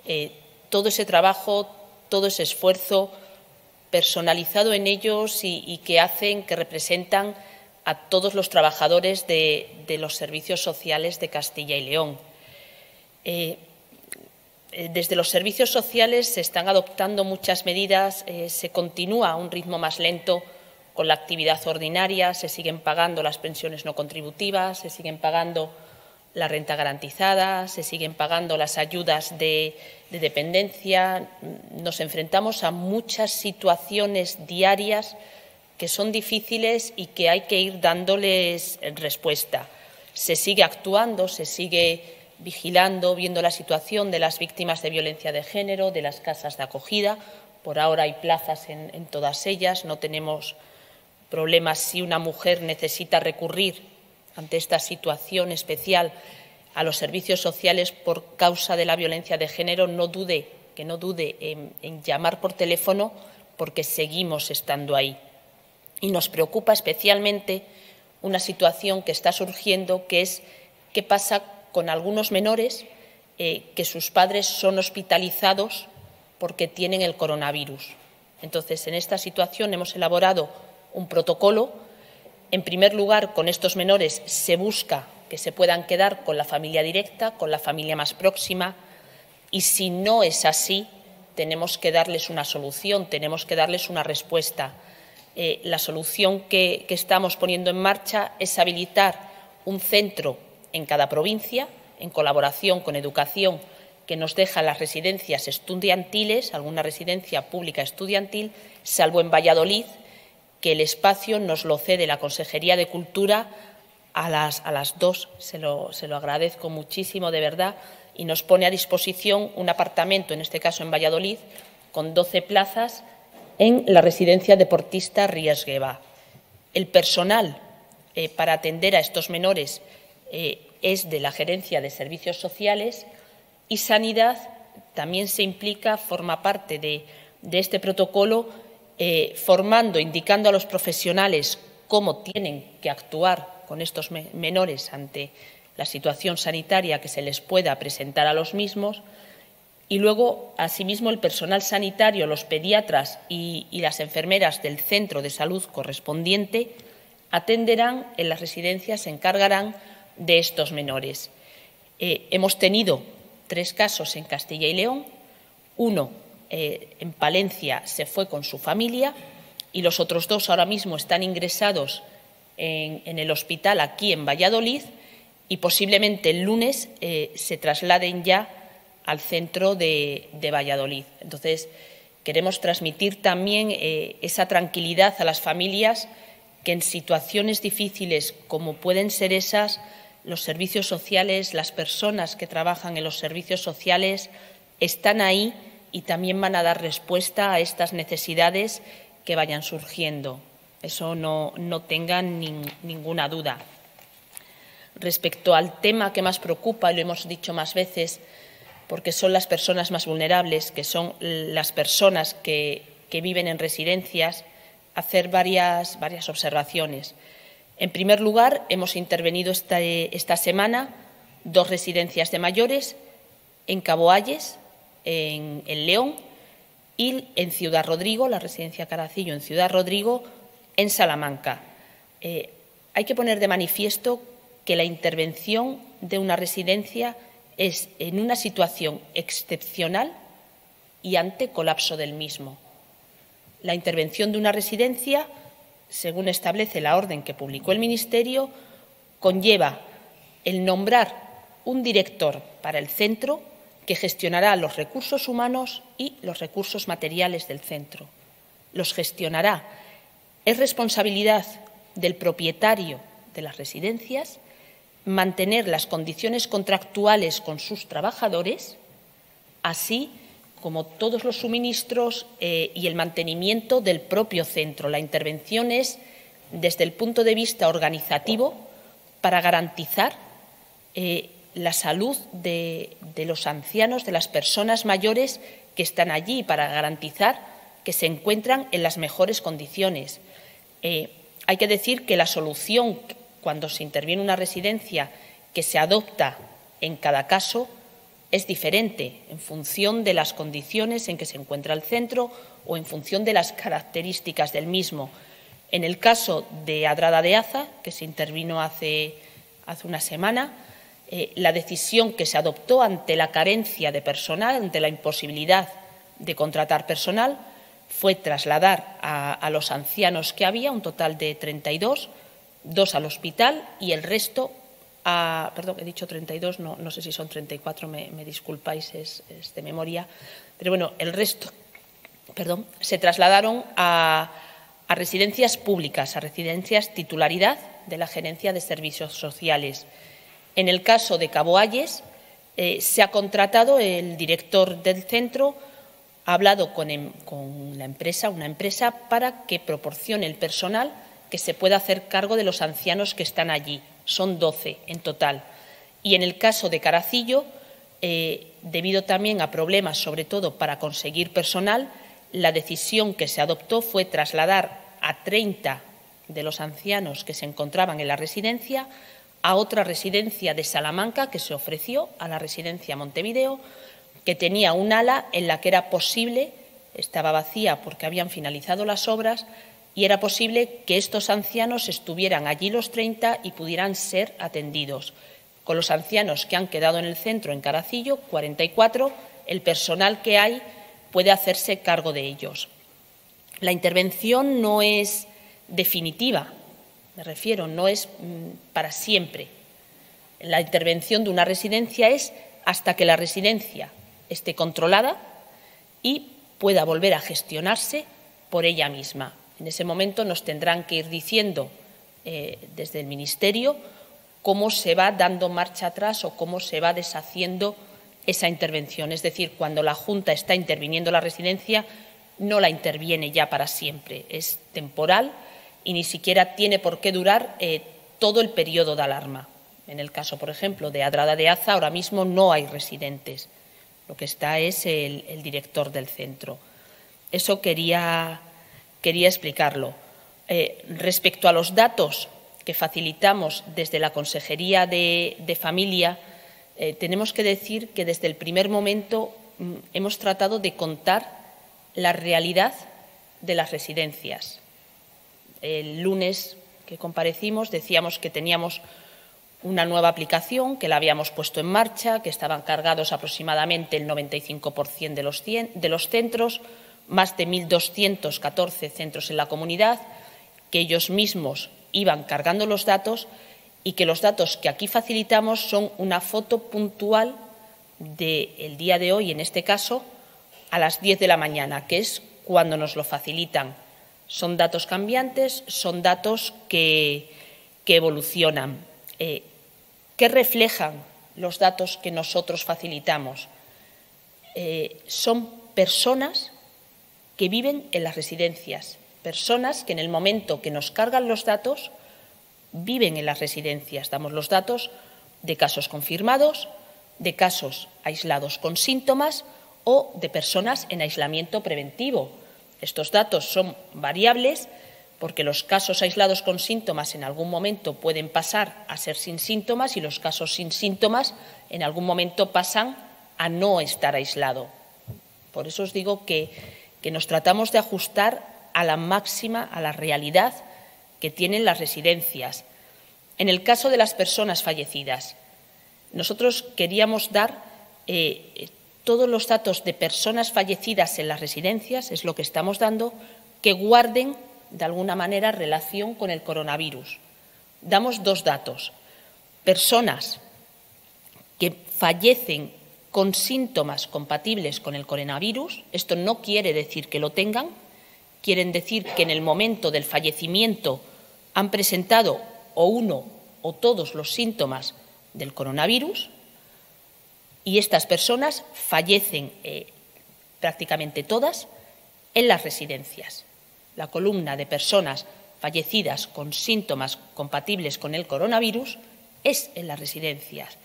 eh, todo ese trabajo, todo ese esfuerzo personalizado en ellos y, que hacen, que representan a todos los trabajadores de, los servicios sociales de Castilla y León. Eh, desde los servicios sociales se están adoptando muchas medidas, eh, se continúa a un ritmo más lento con la actividad ordinaria, se siguen pagando las pensiones no contributivas, se siguen pagando la renta garantizada, se siguen pagando las ayudas de, dependencia. Nos enfrentamos a muchas situaciones diarias que son difíciles y que hay que ir dándoles respuesta. Se sigue actuando, se sigue vigilando, viendo la situación de las víctimas de violencia de género, de las casas de acogida. Por ahora hay plazas en, todas ellas, no tenemos problemas si una mujer necesita recurrir ante esta situación especial a los servicios sociales por causa de la violencia de género, no dude, que no dude en llamar por teléfono porque seguimos estando ahí. Y nos preocupa especialmente una situación que está surgiendo, que es qué pasa con algunos menores eh, que sus padres son hospitalizados porque tienen el coronavirus. Entonces, en esta situación hemos elaborado un protocolo. En primer lugar, con estos menores se busca que se puedan quedar con la familia directa, con la familia más próxima. Y si no es así, tenemos que darles una solución, tenemos que darles una respuesta. Eh, la solución que, que estamos poniendo en marcha es habilitar un centro en cada provincia, en colaboración con educación, que nos deja las residencias estudiantiles, alguna residencia pública estudiantil, salvo en Valladolid, que el espacio nos lo cede la Consejería de Cultura a las, a las dos. Se lo, se lo agradezco muchísimo, de verdad, y nos pone a disposición un apartamento, en este caso en Valladolid, con 12 plazas en la residencia deportista Riesgueva. El personal eh, para atender a estos menores eh, es de la Gerencia de Servicios Sociales y Sanidad también se implica, forma parte de, este protocolo, eh, formando, indicando a los profesionales cómo tienen que actuar con estos menores ante la situación sanitaria que se les pueda presentar a los mismos. Y luego, asimismo, el personal sanitario, los pediatras y, y las enfermeras del centro de salud correspondiente atenderán en las residencias, se encargarán de estos menores. Eh, hemos tenido tres casos en Castilla y León, uno eh, en Palencia se fue con su familia y los otros dos ahora mismo están ingresados en, el hospital aquí en Valladolid y posiblemente el lunes eh, se trasladen ya al centro de, Valladolid. Entonces, queremos transmitir también esa tranquilidad a las familias que en situaciones difíciles como pueden ser esas, los servicios sociales, las personas que trabajan en los servicios sociales están ahí y también van a dar respuesta a estas necesidades que vayan surgiendo. Eso no, no tengan ni, ninguna duda. Respecto al tema que más preocupa, y lo hemos dicho más veces, porque son las personas más vulnerables, que son las personas que, que viven en residencias, hacer varias, varias observaciones. En primer lugar, hemos intervenido esta, semana dos residencias de mayores en Cabo Ayes, en, en, León, y en Ciudad Rodrigo, la residencia Caracillo en Ciudad Rodrigo, en Salamanca. Eh, hay que poner de manifiesto que la intervención de una residencia es en una situación excepcional y ante colapso del mismo. La intervención de una residencia según establece la orden que publicó el Ministerio, conlleva el nombrar un director para el centro que gestionará los recursos humanos y los recursos materiales del centro. Los gestionará. Es responsabilidad del propietario de las residencias mantener las condiciones contractuales con sus trabajadores, así como todos los suministros eh, y el mantenimiento del propio centro. La intervención es desde el punto de vista organizativo para garantizar eh, la salud de, los ancianos, de las personas mayores que están allí, para garantizar que se encuentran en las mejores condiciones. Eh, hay que decir que la solución cuando se interviene una residencia que se adopta en cada caso es diferente en función de las condiciones en que se encuentra el centro o en función de las características del mismo. En el caso de Adrada de Aza, que se intervino hace, hace una semana, eh, la decisión que se adoptó ante la carencia de personal, ante la imposibilidad de contratar personal, fue trasladar a, a los ancianos que había, un total de 32, dos al hospital y el resto a, perdón, he dicho 32, no, no sé si son 34, me, me disculpáis, es, de memoria, pero bueno, el resto, perdón, se trasladaron a, residencias públicas, a residencias titularidad de la Gerencia de Servicios Sociales. En el caso de Cabo Ayes, eh, se ha contratado el director del centro, ha hablado con, em, con la empresa, una empresa, para que proporcione el personal que se pueda hacer cargo de los ancianos que están allí son 12 en total. Y en el caso de Caracillo, eh, debido también a problemas, sobre todo para conseguir personal, la decisión que se adoptó fue trasladar a 30 de los ancianos que se encontraban en la residencia a otra residencia de Salamanca que se ofreció, a la residencia Montevideo, que tenía un ala en la que era posible, estaba vacía porque habían finalizado las obras, y era posible que estos ancianos estuvieran allí los 30 y pudieran ser atendidos. Con los ancianos que han quedado en el centro, en Caracillo, 44, el personal que hay puede hacerse cargo de ellos. La intervención no es definitiva, me refiero, no es mm, para siempre. La intervención de una residencia es hasta que la residencia esté controlada y pueda volver a gestionarse por ella misma. En ese momento nos tendrán que ir diciendo eh, desde el Ministerio cómo se va dando marcha atrás o cómo se va deshaciendo esa intervención. Es decir, cuando la Junta está interviniendo la residencia, no la interviene ya para siempre, es temporal y ni siquiera tiene por qué durar eh, todo el periodo de alarma. En el caso, por ejemplo, de Adrada de Aza, ahora mismo no hay residentes. Lo que está es el, director del centro. Eso quería, quería explicarlo. Eh, respecto a los datos que facilitamos desde la Consejería de, Familia, eh, tenemos que decir que desde el primer momento mm, hemos tratado de contar la realidad de las residencias. El lunes que comparecimos decíamos que teníamos una nueva aplicación, que la habíamos puesto en marcha, que estaban cargados aproximadamente el 95% de los, de los centros, más de 1.214 centros en la comunidad, que ellos mismos iban cargando los datos y que los datos que aquí facilitamos son una foto puntual del día de hoy, en este caso, a las 10 de la mañana, que es cuando nos lo facilitan. Son datos cambiantes, son datos que, evolucionan. Eh, ¿Qué reflejan los datos que nosotros facilitamos? Eh, son personas que viven en las residencias, personas que en el momento que nos cargan los datos viven en las residencias. Damos los datos de casos confirmados, de casos aislados con síntomas o de personas en aislamiento preventivo. Estos datos son variables porque los casos aislados con síntomas en algún momento pueden pasar a ser sin síntomas y los casos sin síntomas en algún momento pasan a no estar aislado. Por eso os digo que, que nos tratamos de ajustar a la máxima, a la realidad que tienen las residencias. En el caso de las personas fallecidas, nosotros queríamos dar eh, todos los datos de personas fallecidas en las residencias, es lo que estamos dando, que guarden de alguna manera relación con el coronavirus. Damos dos datos. Personas que fallecen con síntomas compatibles con el coronavirus, esto no quiere decir que lo tengan, quieren decir que en el momento del fallecimiento han presentado o uno o todos los síntomas del coronavirus y estas personas fallecen eh, prácticamente todas en las residencias. La columna de personas fallecidas con síntomas compatibles con el coronavirus es en las residencias.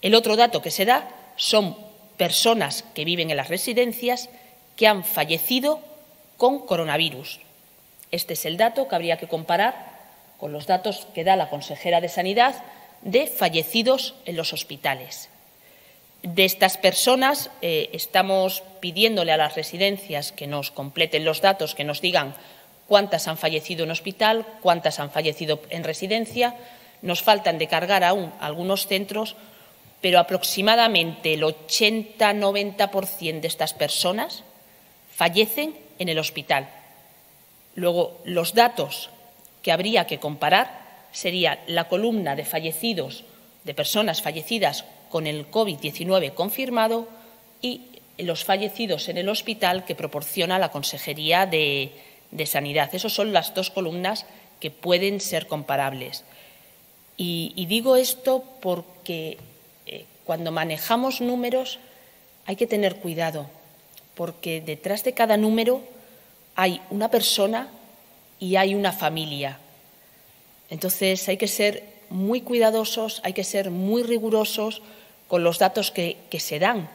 El otro dato que se da son personas que viven en las residencias que han fallecido con coronavirus. Este es el dato que habría que comparar con los datos que da la consejera de Sanidad de fallecidos en los hospitales. De estas personas eh, estamos pidiéndole a las residencias que nos completen los datos, que nos digan cuántas han fallecido en hospital, cuántas han fallecido en residencia. Nos faltan de cargar aún algunos centros, pero aproximadamente el 80-90% de estas personas fallecen en el hospital. Luego, los datos que habría que comparar sería la columna de fallecidos, de personas fallecidas con el COVID-19 confirmado y los fallecidos en el hospital que proporciona la Consejería de, Sanidad. Esas son las dos columnas que pueden ser comparables. Y, digo esto porque cuando manejamos números hay que tener cuidado, porque detrás de cada número hay una persona y hay una familia. Entonces hay que ser muy cuidadosos, hay que ser muy rigurosos con los datos que, se dan,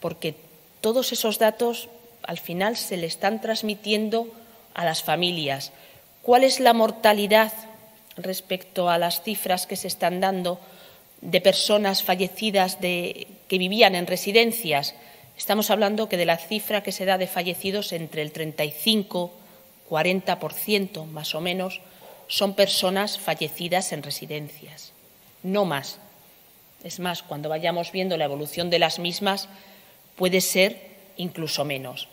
porque todos esos datos al final se le están transmitiendo a las familias. ¿Cuál es la mortalidad respecto a las cifras que se están dando de personas fallecidas que vivían en residencias? Estamos hablando que de la cifra que se da de fallecidos entre el 35 40% más o menos son personas fallecidas en residencias, no más. Es más, cuando vayamos viendo la evolución de las mismas, puede ser incluso menos.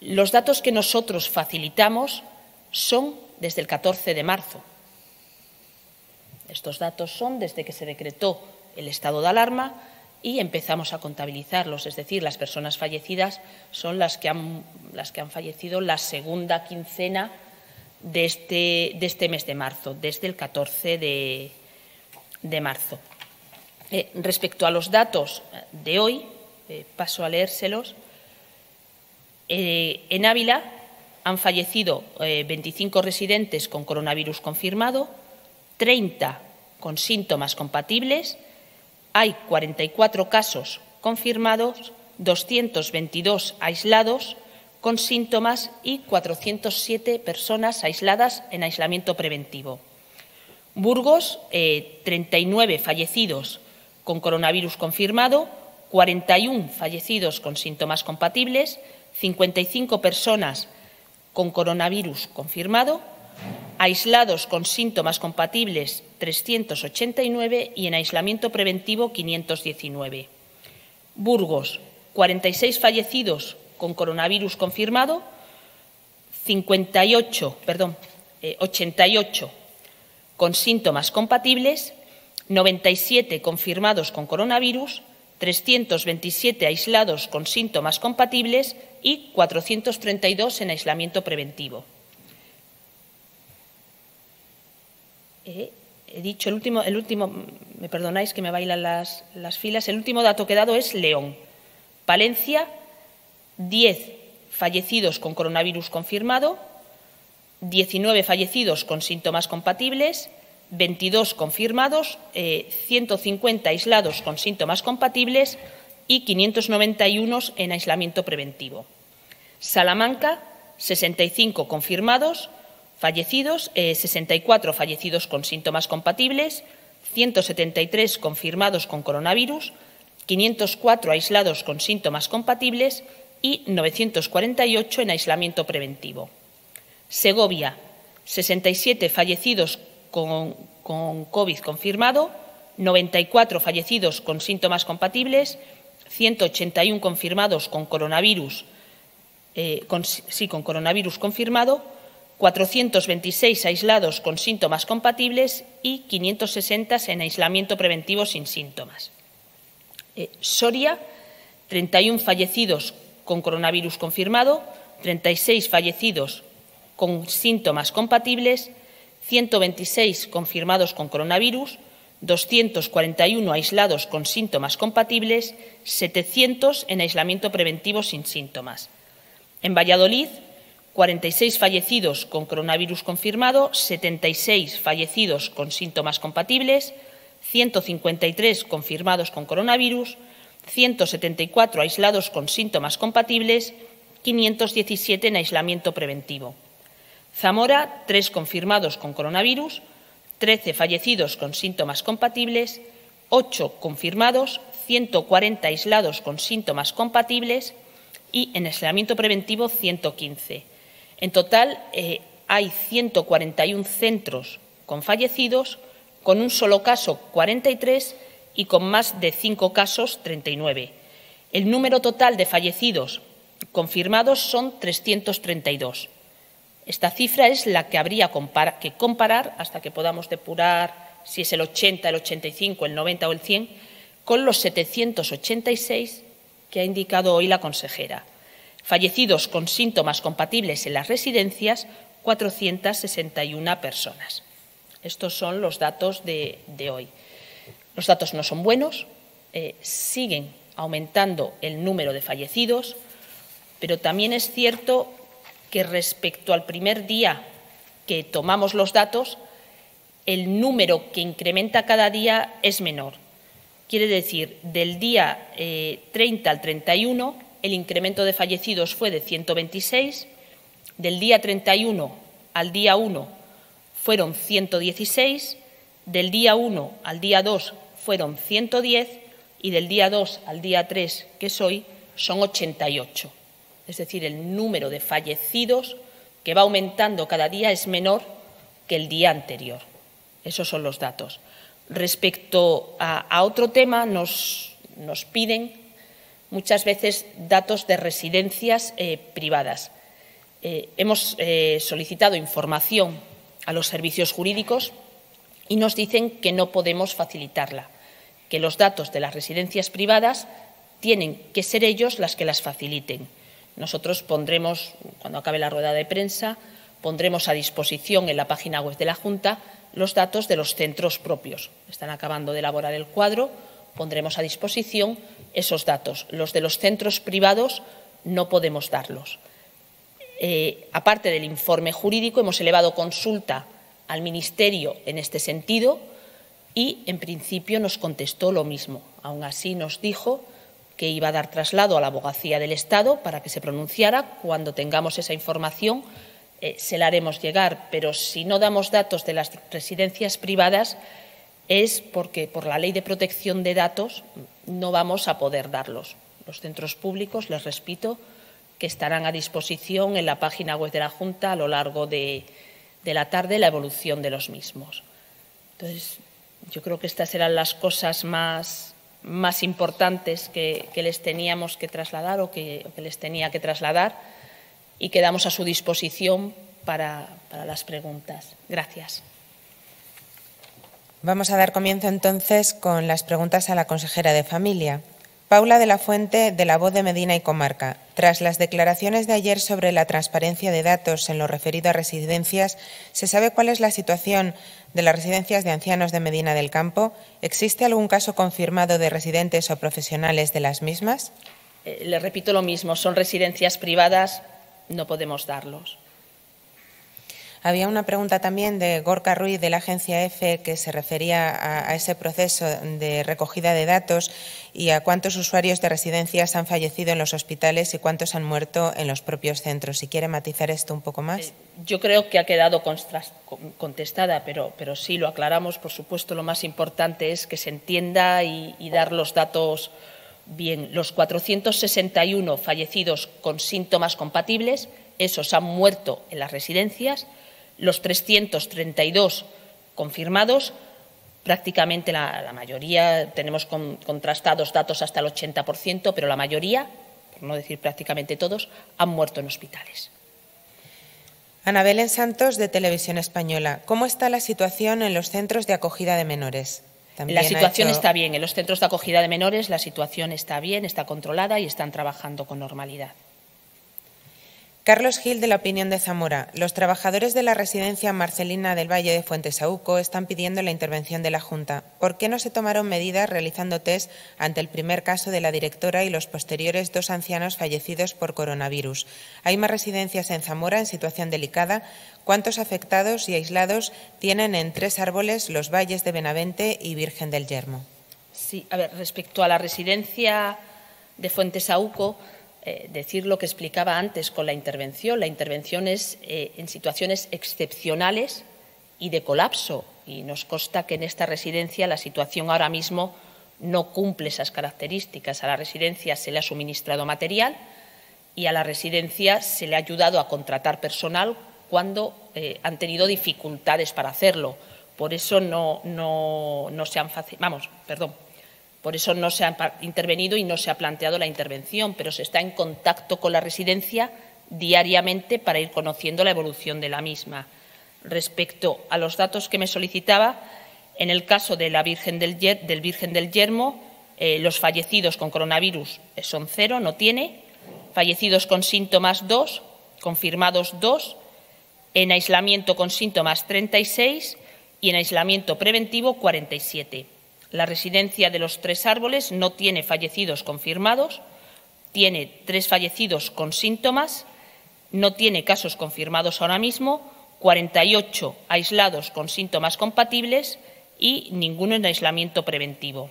Los datos que nosotros facilitamos son desde el 14 de marzo. Estos datos son desde que se decretó el estado de alarma y empezamos a contabilizarlos, es decir, las personas fallecidas son las que han, fallecido la segunda quincena de este, de este, mes de marzo, desde el 14 de, marzo. Eh, respecto a los datos de hoy, eh, paso a leérselos. Eh, en Ávila han fallecido 25 residentes con coronavirus confirmado, 30 con síntomas compatibles, hay 44 casos confirmados, 222 aislados con síntomas y 407 personas aisladas en aislamiento preventivo. Burgos, 39 fallecidos con coronavirus confirmado, 41 fallecidos con síntomas compatibles, 55 personas con coronavirus confirmado, aislados con síntomas compatibles 389 y en aislamiento preventivo 519. Burgos, 46 fallecidos con coronavirus confirmado, 58, perdón, 88 eh, con síntomas compatibles, 97 confirmados con coronavirus 327 aislados con síntomas compatibles y 432 en aislamiento preventivo. He dicho el último, el último, me perdonáis que me bailan las, las filas, el último dato que he dado es León. Palencia, 10 fallecidos con coronavirus confirmado, 19 fallecidos con síntomas compatibles, 22 confirmados, 150 eh, aislados con síntomas compatibles y 591 en aislamiento preventivo. Salamanca, 65 confirmados, fallecidos, 64 eh, fallecidos con síntomas compatibles, 173 confirmados con coronavirus, 504 aislados con síntomas compatibles y 948 en aislamiento preventivo. Segovia, 67 fallecidos con, COVID confirmado, 94 fallecidos con síntomas compatibles, 181 confirmados con coronavirus, eh, sí, con coronavirus confirmado, 426 aislados con síntomas compatibles y 560 en aislamiento preventivo sin síntomas. Eh, Soria, 31 fallecidos con coronavirus confirmado, 36 fallecidos con síntomas compatibles 126 confirmados con coronavirus, 241 aislados con síntomas compatibles, 700 en aislamiento preventivo sin síntomas. En Valladolid, 46 fallecidos con coronavirus confirmado, 76 fallecidos con síntomas compatibles, 153 confirmados con coronavirus, 174 aislados con síntomas compatibles, 517 en aislamiento preventivo. Zamora, tres confirmados con coronavirus, 13 fallecidos con síntomas compatibles, 8 confirmados, 140 aislados con síntomas compatibles y en aislamiento preventivo 115. En total eh, hay 141 centros con fallecidos, con un solo caso 43 y con más de 5 casos 39. El número total de fallecidos confirmados son 332. Esta cifra es la que habría que comparar hasta que podamos depurar si es el 80, el 85, el 90 o el 100 con los 786 que ha indicado hoy la consejera. Fallecidos con síntomas compatibles en las residencias, 461 personas. Estos son los datos de, hoy. Los datos no son buenos, eh, siguen aumentando el número de fallecidos, pero también es cierto que respecto al primer día que tomamos los datos, el número que incrementa cada día es menor. Quiere decir, del día 30 eh, al 31, el incremento de fallecidos fue de 126, del día 31 al día 1 fueron 116, del día 1 al día 2 fueron 110 y del día 2 al día 3, que es hoy, son 88 es decir, el número de fallecidos que va aumentando cada día es menor que el día anterior. Esos son los datos. Respecto a, otro tema, nos, piden muchas veces datos de residencias eh, privadas. Eh, hemos eh, solicitado información a los servicios jurídicos y nos dicen que no podemos facilitarla, que los datos de las residencias privadas tienen que ser ellos las que las faciliten. Nosotros pondremos, cuando acabe la rueda de prensa, pondremos a disposición en la página web de la Junta los datos de los centros propios. Están acabando de elaborar el cuadro, pondremos a disposición esos datos. Los de los centros privados no podemos darlos. Eh, aparte del informe jurídico, hemos elevado consulta al Ministerio en este sentido y, en principio, nos contestó lo mismo. Aún así, nos dijo que iba a dar traslado a la abogacía del Estado para que se pronunciara. Cuando tengamos esa información, eh, se la haremos llegar. Pero si no damos datos de las residencias privadas, es porque por la ley de protección de datos no vamos a poder darlos. Los centros públicos, les repito, que estarán a disposición en la página web de la Junta a lo largo de, la tarde la evolución de los mismos. Entonces, yo creo que estas eran las cosas más, más importantes que, les teníamos que trasladar o que, les tenía que trasladar y quedamos a su disposición para las preguntas. Gracias. Vamos a dar comienzo entonces con las preguntas a la consejera de Familia. Paula de la Fuente, de la Voz de Medina y Comarca. Tras las declaraciones de ayer sobre la transparencia de datos en lo referido a residencias, ¿se sabe cuál es la situación de las residencias de ancianos de Medina del Campo? ¿Existe algún caso confirmado de residentes o profesionales de las mismas? Eh, le repito lo mismo, son residencias privadas, no podemos darlos. Había una pregunta también de Gorka Ruiz de la agencia EFE que se refería a, ese proceso de recogida de datos y a cuántos usuarios de residencias han fallecido en los hospitales y cuántos han muerto en los propios centros. Si quiere matizar esto un poco más. Eh, yo creo que ha quedado contestada, pero, pero sí lo aclaramos. Por supuesto, lo más importante es que se entienda y, y dar los datos bien. Los 461 fallecidos con síntomas compatibles, esos han muerto en las residencias los 332 confirmados, prácticamente la, mayoría, tenemos contrastados datos hasta el 80%, pero la mayoría, por no decir prácticamente todos, han muerto en hospitales. Ana Belén Santos, de Televisión Española. ¿Cómo está la situación en los centros de acogida de menores? la situación está bien. En los centros de acogida de menores la situación está bien, está controlada y están trabajando con normalidad. Carlos Gil, de la opinión de Zamora. Los trabajadores de la residencia Marcelina del Valle de Fuentesauco están pidiendo la intervención de la Junta. ¿Por qué no se tomaron medidas realizando test ante el primer caso de la directora y los posteriores dos ancianos fallecidos por coronavirus? Hay más residencias en Zamora en situación delicada. ¿Cuántos afectados y aislados tienen en tres árboles los valles de Benavente y Virgen del Yermo? Sí, a ver, respecto a la residencia de Fuentesauco, eh, decir lo que explicaba antes con la intervención. La intervención es eh, en situaciones excepcionales y de colapso. Y nos consta que en esta residencia la situación ahora mismo no cumple esas características. A la residencia se le ha suministrado material y a la residencia se le ha ayudado a contratar personal cuando eh, han tenido dificultades para hacerlo. Por eso no, no, no se han vamos, perdón, por eso no se ha intervenido y no se ha planteado la intervención, pero se está en contacto con la residencia diariamente para ir conociendo la evolución de la misma. Respecto a los datos que me solicitaba, en el caso de la Virgen del, Virgen del Yermo, eh, los fallecidos con coronavirus son cero, no tiene. Fallecidos con síntomas dos, confirmados dos. En aislamiento con síntomas 36 y en aislamiento preventivo 47. La residencia de los Tres Árboles no tiene fallecidos confirmados, tiene tres fallecidos con síntomas, no tiene casos confirmados ahora mismo, 48 aislados con síntomas compatibles y ninguno en aislamiento preventivo.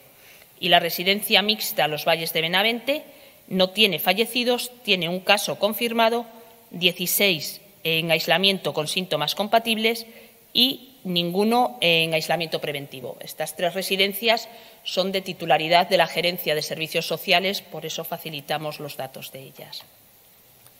Y la residencia mixta Los Valles de Benavente no tiene fallecidos, tiene un caso confirmado, 16 en aislamiento con síntomas compatibles y ninguno en aislamiento preventivo. Estas tres residencias son de titularidad de la Gerencia de Servicios Sociales, por eso facilitamos los datos de ellas.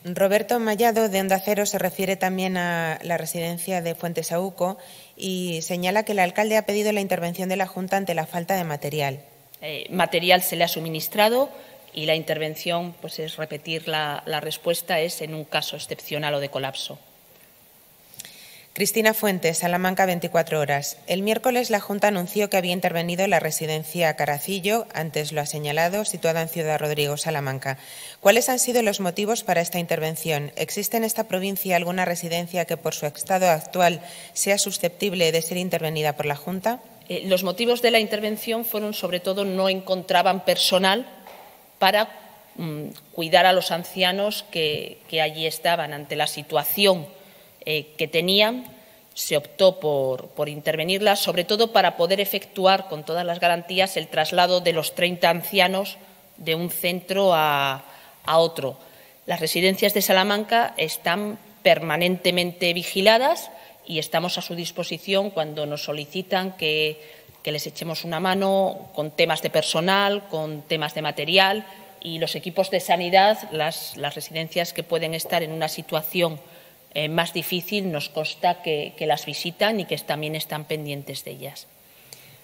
Roberto Mayado, de Onda Cero, se refiere también a la residencia de Fuentesauco y señala que el alcalde ha pedido la intervención de la Junta ante la falta de material. Eh, material se le ha suministrado, y la intervención, pues es repetir la, la respuesta, es en un caso excepcional o de colapso. Cristina Fuentes, Salamanca, 24 horas. El miércoles la Junta anunció que había intervenido la residencia Caracillo, antes lo ha señalado, situada en Ciudad Rodrigo, Salamanca. ¿Cuáles han sido los motivos para esta intervención? ¿Existe en esta provincia alguna residencia que por su estado actual sea susceptible de ser intervenida por la Junta? Eh, los motivos de la intervención fueron, sobre todo, no encontraban personal para mm, cuidar a los ancianos que, que allí estaban ante la situación eh, que tenían, se optó por, por, sobre todo para poder efectuar con todas las garantías el traslado de los 30 ancianos de un centro a, otro. Las residencias de Salamanca están permanentemente vigiladas y estamos a su disposición cuando nos solicitan que, les echemos una mano con temas de personal, con temas de material y los equipos de sanidad, las residencias que pueden estar en una situación eh, más difícil, nos consta que, que, las visitan y que también están pendientes de ellas.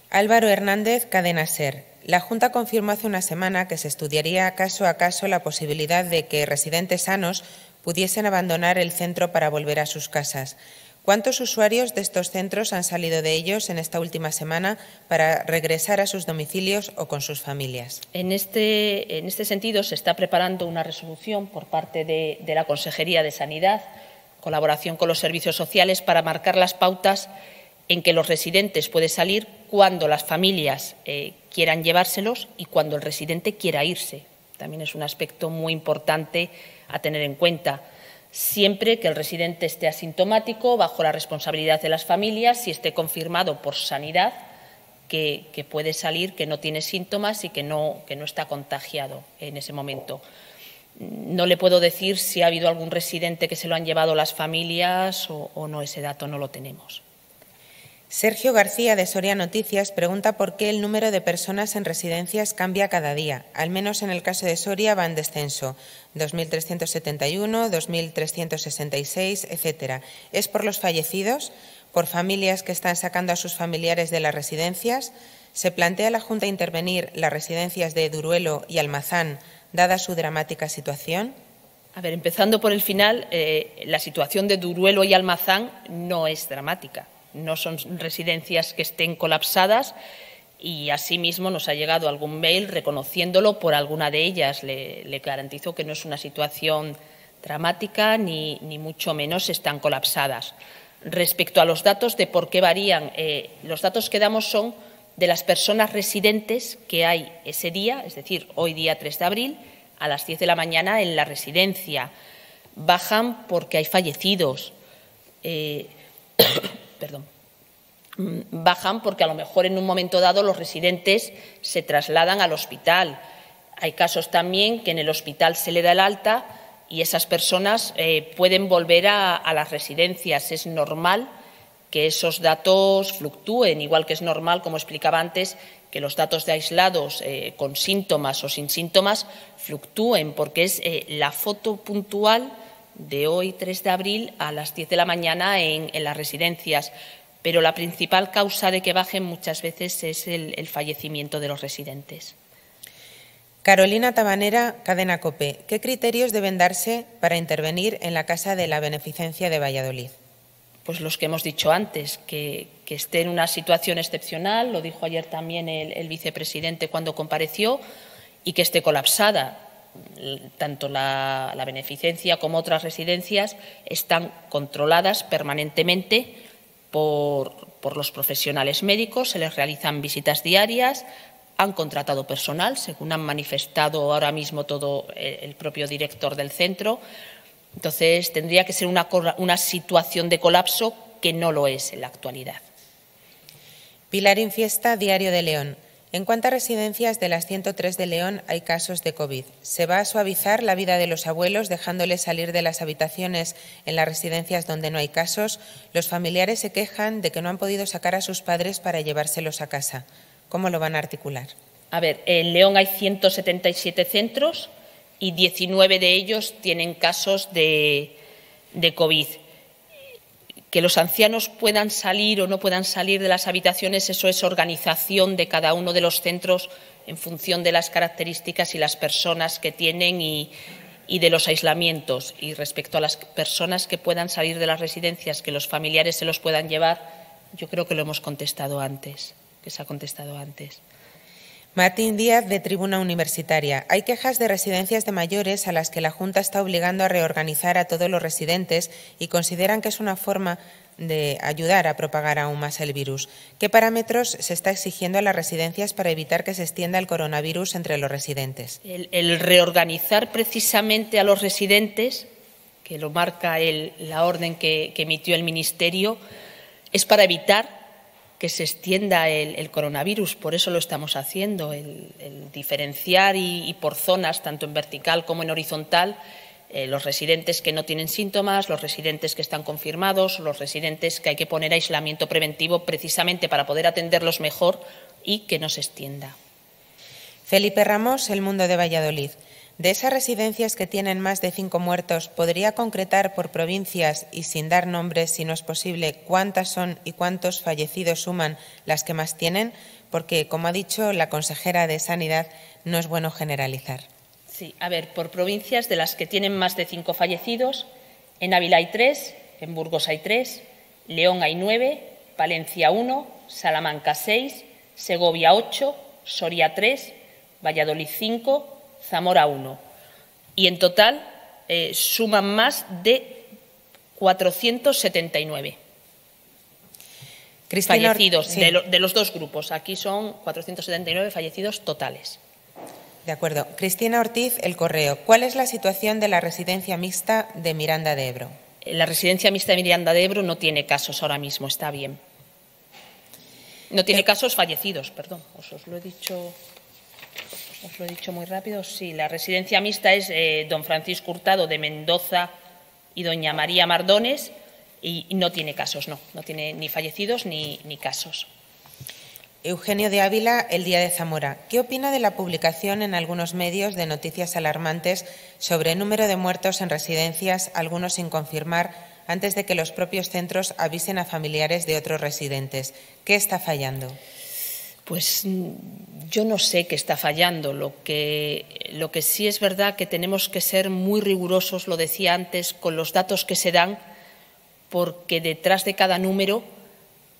Álvaro Hernández, Cadena Ser. La Junta confirmó hace una semana que se estudiaría caso a caso la posibilidad de que residentes sanos pudiesen abandonar el centro para volver a sus casas. ¿Cuántos usuarios de estos centros han salido de ellos en esta última semana para regresar a sus domicilios o con sus familias? En este, en este sentido, se está preparando una resolución por parte de, de la Consejería de Sanidad colaboración con los servicios sociales para marcar las pautas en que los residentes pueden salir cuando las familias eh, quieran llevárselos y cuando el residente quiera irse. También es un aspecto muy importante a tener en cuenta. Siempre que el residente esté asintomático, bajo la responsabilidad de las familias, si esté confirmado por sanidad que, puede salir, que no tiene síntomas y que no está contagiado en ese momento. No le puedo decir si ha habido algún residente que se lo han llevado las familias o, no, ese dato no lo tenemos. Sergio García de Soria Noticias pregunta por qué el número de personas en residencias cambia cada día. Al menos en el caso de Soria va en descenso. 2.371, 2.366, etcétera. ¿Es por los fallecidos? ¿Por familias que están sacando a sus familiares de las residencias? ¿Se plantea la Junta intervenir las residencias de Duruelo y Almazán dada su dramática situación? A ver, empezando por el final, eh, la situación de Duruelo y Almazán no es dramática. No son residencias que estén colapsadas y asimismo nos ha llegado algún mail reconociéndolo por alguna de ellas. Le, garantizo que no es una situación dramática ni, ni, mucho menos están colapsadas. Respecto a los datos de por qué varían, eh, los datos que damos son de las personas residentes que hay ese día, es decir, hoy día 3 de abril, a las 10 de la mañana en la residencia. Bajan porque hay fallecidos. Eh, perdón. Bajan porque a lo mejor en un momento dado los residentes se trasladan al hospital. Hay casos también que en el hospital se le da el alta y esas personas eh, pueden volver a las residencias. Es normal que esos datos fluctúen, igual que es normal, como explicaba antes, que los datos de aislados eh, con síntomas o sin síntomas fluctúen, porque es eh, la foto puntual de hoy, 3 de abril, a las 10 de la mañana en, las residencias. Pero la principal causa de que bajen muchas veces es el, el fallecimiento de los residentes. Carolina Tabanera, Cadena Cope. ¿Qué criterios deben darse para intervenir en la Casa de la Beneficencia de Valladolid? Pues los que hemos dicho antes, que, esté en una situación excepcional, lo dijo ayer también el, vicepresidente cuando compareció, y que esté colapsada. Tanto la, la, beneficencia como otras residencias están controladas permanentemente por, por los profesionales médicos, se les realizan visitas diarias, han contratado personal, según han manifestado ahora mismo todo el propio director del centro, entonces, tendría que ser una, una situación de colapso que no lo es en la actualidad. Pilar Infiesta, Diario de León. ¿En cuántas residencias de las 103 de León hay casos de COVID? ¿Se va a suavizar la vida de los abuelos dejándoles salir de las habitaciones en las residencias donde no hay casos? Los familiares se quejan de que no han podido sacar a sus padres para llevárselos a casa. ¿Cómo lo van a articular? A ver, en León hay 177 centros y 19 de ellos tienen casos de, COVID. Que los ancianos puedan salir o no puedan salir de las habitaciones, eso es organización de cada uno de los centros en función de las características y las personas que tienen y de los aislamientos. Y respecto a las personas que puedan salir de las residencias, que los familiares se los puedan llevar, yo creo que lo hemos contestado antes, que se ha contestado antes. Martín Díaz, de Tribuna Universitaria. Hay quejas de residencias de mayores a las que la Junta está obligando a reorganizar a todos los residentes y consideran que es una forma de ayudar a propagar aún más el virus. ¿Qué parámetros se está exigiendo a las residencias para evitar que se extienda el coronavirus entre los residentes? El, reorganizar precisamente a los residentes, que lo marca la orden que emitió el Ministerio, es para evitar que se extienda el, coronavirus. Por eso lo estamos haciendo, el, diferenciar y, por zonas, tanto en vertical como en horizontal, eh, los residentes que no tienen síntomas, los residentes que están confirmados, los residentes que hay que poner aislamiento preventivo precisamente para poder atenderlos mejor y que no se extienda. Felipe Ramos, El Mundo de Valladolid. De esas residencias que tienen más de cinco muertos, ¿podría concretar por provincias y sin dar nombres, si no es posible, cuántas son y cuántos fallecidos suman las que más tienen? Porque, como ha dicho la consejera de Sanidad, no es bueno generalizar. Sí, a ver, por provincias de las que tienen más de cinco fallecidos, en Ávila hay tres, en Burgos hay tres, León hay nueve, Valencia uno, Salamanca seis, Segovia ocho, Soria tres, Valladolid cinco, Zamora 1. Y en total eh, suman más de 479 fallecidos de, los dos grupos. Aquí son 479 fallecidos totales. De acuerdo. Cristina Ortiz, El Correo. ¿Cuál es la situación de la residencia mixta de Miranda de Ebro? La residencia mixta de Miranda de Ebro no tiene casos ahora mismo, está bien. No tiene eh, casos fallecidos, perdón, os lo he dicho os lo he dicho muy rápido, sí, la residencia mixta es eh, don Francisco Hurtado de Mendoza y doña María Mardones y no tiene casos, no, no tiene ni fallecidos ni, ni casos. Eugenio de Ávila, El Día de Zamora. ¿Qué opina de la publicación en algunos medios de noticias alarmantes sobre el número de muertos en residencias, algunos sin confirmar, antes de que los propios centros avisen a familiares de otros residentes? ¿Qué está fallando? Pues mm, yo no sé qué está fallando. Lo que, lo que sí es verdad que tenemos que ser muy rigurosos, lo decía antes, con los datos que se dan, porque detrás de cada número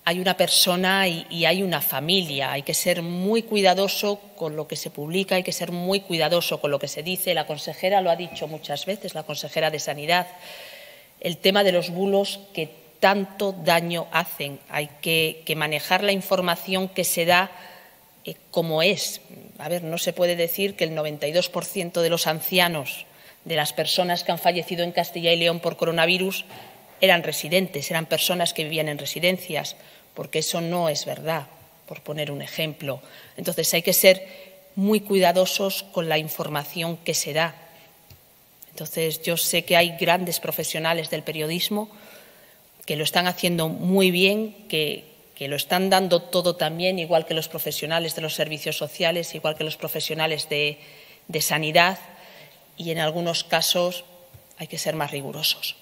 hay una persona y, hay una familia. Hay que ser muy cuidadoso con lo que se publica, hay que ser muy cuidadoso con lo que se dice. La consejera lo ha dicho muchas veces, la consejera de Sanidad. El tema de los bulos que tanto daño hacen. Hay que, manejar la información que se da eh, como es. A ver, no se puede decir que el 92% de los ancianos, de las personas que han fallecido en Castilla y León por coronavirus, eran residentes, eran personas que vivían en residencias, porque eso no es verdad, por poner un ejemplo. Entonces hay que ser muy cuidadosos con la información que se da. Entonces yo sé que hay grandes profesionales del periodismo que lo están haciendo muy bien, que, lo están dando todo también, igual que los profesionales de los servicios sociales, igual que los profesionales de, de sanidad, y en algunos casos hay que ser más rigurosos.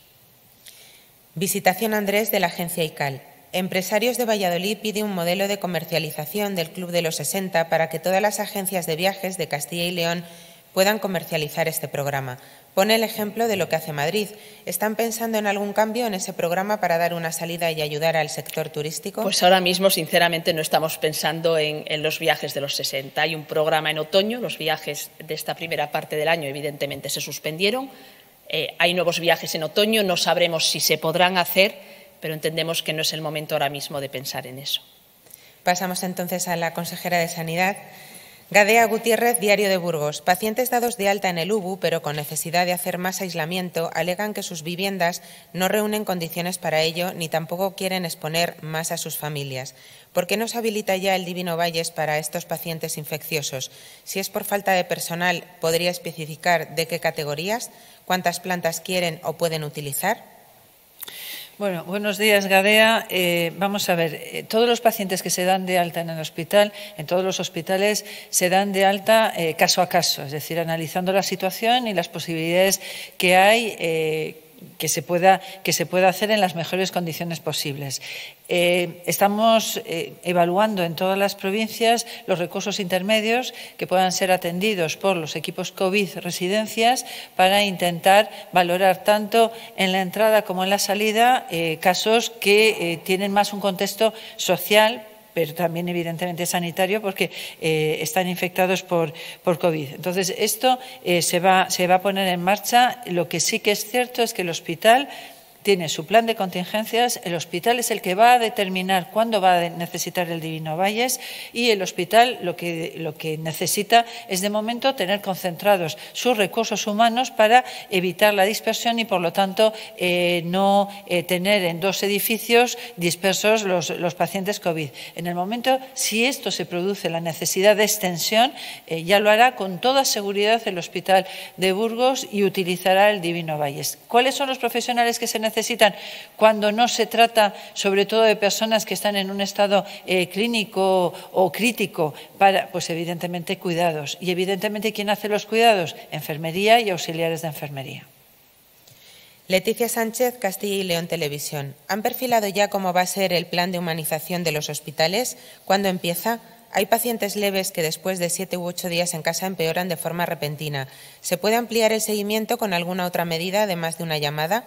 Visitación Andrés de la agencia ICAL. Empresarios de Valladolid pide un modelo de comercialización del Club de los 60 para que todas las agencias de viajes de Castilla y León puedan comercializar este programa. Pone el ejemplo de lo que hace Madrid. ¿Están pensando en algún cambio en ese programa para dar una salida y ayudar al sector turístico? Pues ahora mismo, sinceramente, no estamos pensando en, los viajes de los 60. Hay un programa en otoño, los viajes de esta primera parte del año, evidentemente, se suspendieron. Eh, hay nuevos viajes en otoño, no sabremos si se podrán hacer, pero entendemos que no es el momento ahora mismo de pensar en eso. Pasamos entonces a la consejera de Sanidad. Gadea Gutiérrez, Diario de Burgos. Pacientes dados de alta en el UBU, pero con necesidad de hacer más aislamiento, alegan que sus viviendas no reúnen condiciones para ello ni tampoco quieren exponer más a sus familias. ¿Por qué no se habilita ya el Divino Valles para estos pacientes infecciosos? Si es por falta de personal, ¿podría especificar de qué categorías? ¿Cuántas plantas quieren o pueden utilizar? Bueno, buenos días, Gadea. Eh, vamos a ver, eh, todos los pacientes que se dan de alta en el hospital, en todos los hospitales, se dan de alta eh, caso a caso, es decir, analizando la situación y las posibilidades que hay que, se pueda, que se pueda hacer en las mejores condiciones posibles. Eh, estamos eh, evaluando en todas las provincias los recursos intermedios que puedan ser atendidos por los equipos COVID residencias para intentar valorar tanto en la entrada como en la salida eh, casos que tienen más un contexto social pero también evidentemente sanitario porque están infectados por, por, COVID. Entonces, esto se, va, se va a poner en marcha. Lo que sí que es cierto es que el hospital tiene su plan de contingencias, el hospital es el que va a determinar cuándo va a necesitar el Divino Valles y el hospital lo que, lo que necesita es de momento tener concentrados sus recursos humanos para evitar la dispersión y por lo tanto eh, no eh, tener en dos edificios dispersos los, los, pacientes COVID. En el momento, si esto se produce, la necesidad de extensión, eh, ya lo hará con toda seguridad el hospital de Burgos y utilizará el Divino Valles. ¿Cuáles son los profesionales que se necesitan? Necesitan cuando no se trata, sobre todo, de personas que están en un estado eh, clínico o crítico, para, pues evidentemente cuidados. Y evidentemente, ¿quién hace los cuidados? Enfermería y auxiliares de enfermería. Leticia Sánchez, Castilla y León Televisión. ¿Han perfilado ya cómo va a ser el plan de humanización de los hospitales? ¿Cuándo empieza? Hay pacientes leves que después de siete u ocho días en casa empeoran de forma repentina. ¿Se puede ampliar el seguimiento con alguna otra medida, además de una llamada?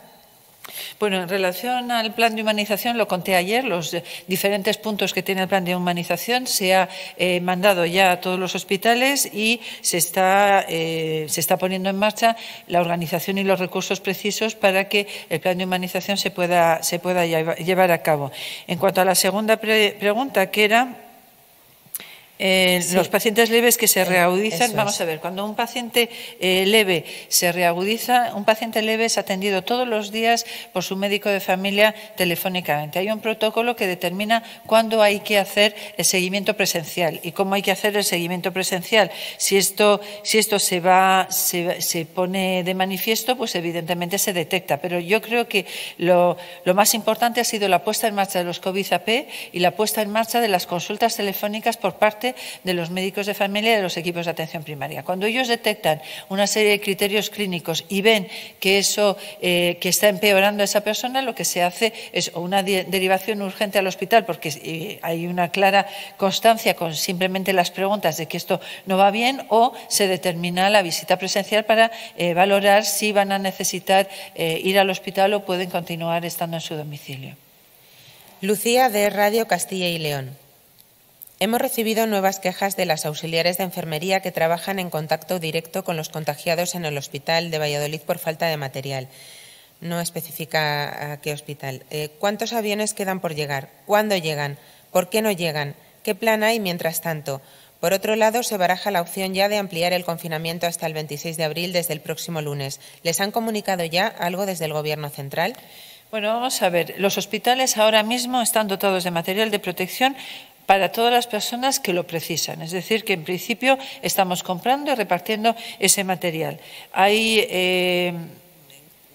Bueno, en relación al plan de humanización, lo conté ayer, los diferentes puntos que tiene el plan de humanización se ha eh, mandado ya a todos los hospitales y se está, eh, se está poniendo en marcha la organización y los recursos precisos para que el plan de humanización se pueda, se pueda llevar a cabo. En cuanto a la segunda pregunta, que era eh, los pacientes leves que se reagudizan, vamos a ver, cuando un paciente eh, leve se reagudiza, un paciente leve es atendido todos los días por su médico de familia telefónicamente. Hay un protocolo que determina cuándo hay que hacer el seguimiento presencial y cómo hay que hacer el seguimiento presencial. Si esto, si esto se, va, se, se pone de manifiesto, pues evidentemente se detecta. Pero yo creo que lo, lo más importante ha sido la puesta en marcha de los COVID-AP y la puesta en marcha de las consultas telefónicas por parte de los médicos de familia y de los equipos de atención primaria. Cuando ellos detectan una serie de criterios clínicos y ven que eso eh, que está empeorando a esa persona, lo que se hace es una derivación urgente al hospital, porque eh, hay una clara constancia con simplemente las preguntas de que esto no va bien, o se determina la visita presencial para eh, valorar si van a necesitar ir al hospital o pueden continuar estando en su domicilio. Lucía de Radio Castilla y León. Hemos recibido nuevas quejas de las auxiliares de enfermería que trabajan en contacto directo con los contagiados en el hospital de Valladolid por falta de material. No especifica a qué hospital. Eh, ¿Cuántos aviones quedan por llegar? ¿Cuándo llegan? ¿Por qué no llegan? ¿Qué plan hay mientras tanto? Por otro lado, se baraja la opción ya de ampliar el confinamiento hasta el 26 de abril desde el próximo lunes. ¿Les han comunicado ya algo desde el Gobierno central? Bueno, vamos a ver. Los hospitales ahora mismo están dotados de material de protección para todas las personas que lo precisan. Es decir, que en principio estamos comprando y repartiendo ese material. Hay eh,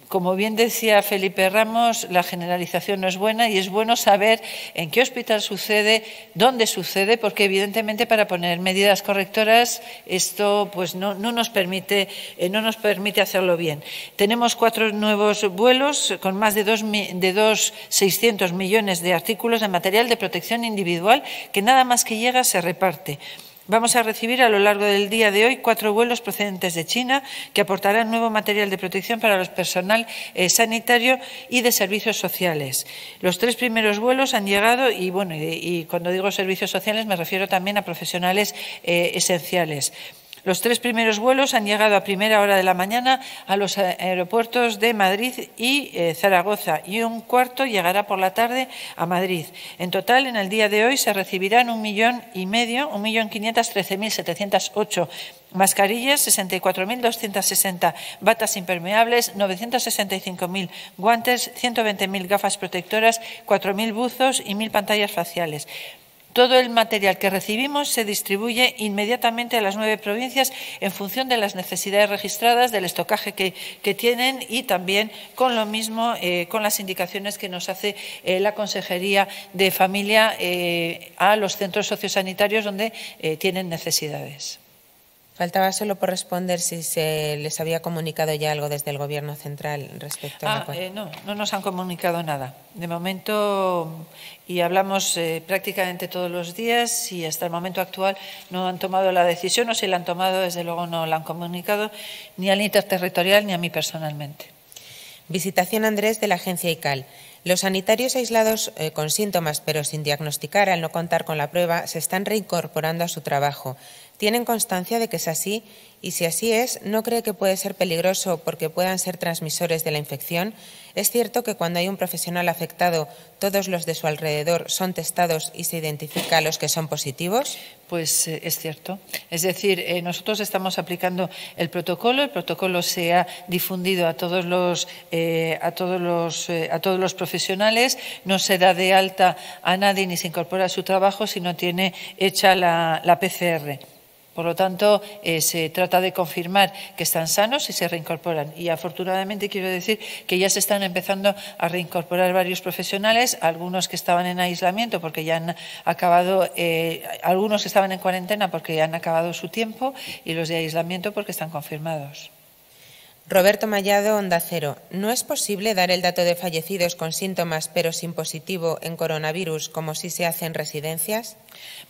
como bien decía Felipe Ramos, la generalización no es buena y es bueno saber en qué hospital sucede, dónde sucede, porque evidentemente para poner medidas correctoras esto pues no, nos permite eh, no nos permite hacerlo bien. Tenemos cuatro nuevos vuelos con más de dos, de dos 600 millones de artículos de material de protección individual que nada más que llega se reparte. Vamos a recibir a lo largo del día de hoy cuatro vuelos procedentes de China que aportarán nuevo material de protección para el personal eh, sanitario y de servicios sociales. Los tres primeros vuelos han llegado y, bueno, y, cuando digo servicios sociales me refiero también a profesionales eh, esenciales. Los tres primeros vuelos han llegado a primera hora de la mañana a los aeropuertos de Madrid y eh, Zaragoza y un cuarto llegará por la tarde a Madrid. En total, en el día de hoy se recibirán un millón y medio, un millón quinientos trece mil setecientos ocho mascarillas, 64.260 batas impermeables, 965.000 guantes, 120.000 gafas protectoras, 4.000 buzos y 1.000 pantallas faciales. Todo el material que recibimos se distribuye inmediatamente a las nueve provincias en función de las necesidades registradas, del estocaje que, tienen y también con lo mismo, eh, con las indicaciones que nos hace eh, la Consejería de Familia eh, a los centros sociosanitarios donde tienen necesidades. Faltaba solo por responder si se les había comunicado ya algo desde el Gobierno central respecto a la... Ah, eh, no, no nos han comunicado nada. De momento, y hablamos eh, prácticamente todos los días y hasta el momento actual no han tomado la decisión o si la han tomado, desde luego no la han comunicado ni al interterritorial ni a mí personalmente. Visitación Andrés de la agencia ICAL. Los sanitarios aislados eh, con síntomas pero sin diagnosticar al no contar con la prueba se están reincorporando a su trabajo. ¿Tienen constancia de que es así? Y si así es, ¿no cree que puede ser peligroso porque puedan ser transmisores de la infección? ¿Es cierto que cuando hay un profesional afectado, todos los de su alrededor son testados y se identifica a los que son positivos? Pues eh, es cierto. Es decir, eh, nosotros estamos aplicando el protocolo. El protocolo se ha difundido a todos los, eh, a todos los, a todos los profesionales. No se da de alta a nadie ni se incorpora a su trabajo si no tiene hecha la, la PCR. Por lo tanto, eh, se trata de confirmar que están sanos y se reincorporan. Y afortunadamente quiero decir que ya se están empezando a reincorporar varios profesionales, algunos que estaban en aislamiento porque ya han acabado, eh, algunos que estaban en cuarentena porque ya han acabado su tiempo y los de aislamiento porque están confirmados. Roberto Mallado, Onda Cero. ¿No es posible dar el dato de fallecidos con síntomas pero sin positivo en coronavirus como si se hace en residencias?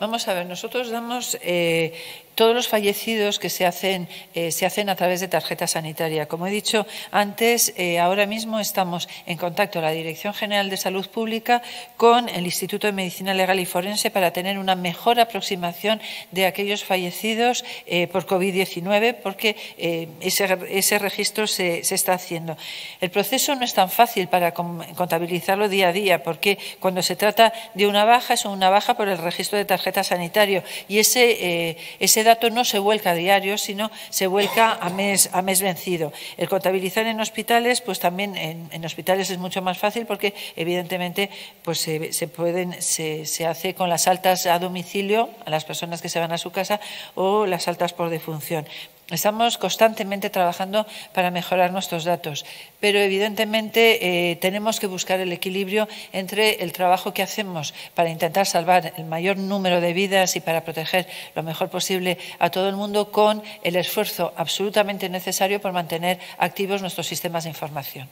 Vamos a ver, nosotros damos eh, todos los fallecidos que se hacen, eh, se hacen a través de tarjeta sanitaria. Como he dicho antes, eh, ahora mismo estamos en contacto la Dirección General de Salud Pública con el Instituto de Medicina Legal y Forense para tener una mejor aproximación de aquellos fallecidos por COVID-19, porque ese, registro se, se, está haciendo. El proceso no es tan fácil para contabilizarlo día a día, porque cuando se trata de una baja, es una baja por el registro de tarjeta sanitario y ese, ese dato no se vuelca a diario, sino se vuelca a mes, a mes vencido. El contabilizar en hospitales, pues también en, hospitales es mucho más fácil porque evidentemente pues se, pueden, se, se hace con las altas a domicilio a las personas que se van a su casa o las altas por defunción. Estamos constantemente trabajando para mejorar nuestros datos, pero evidentemente eh, tenemos que buscar el equilibrio entre el trabajo que hacemos para intentar salvar el mayor número de vidas y para proteger lo mejor posible a todo el mundo con el esfuerzo absolutamente necesario por mantener activos nuestros sistemas de información.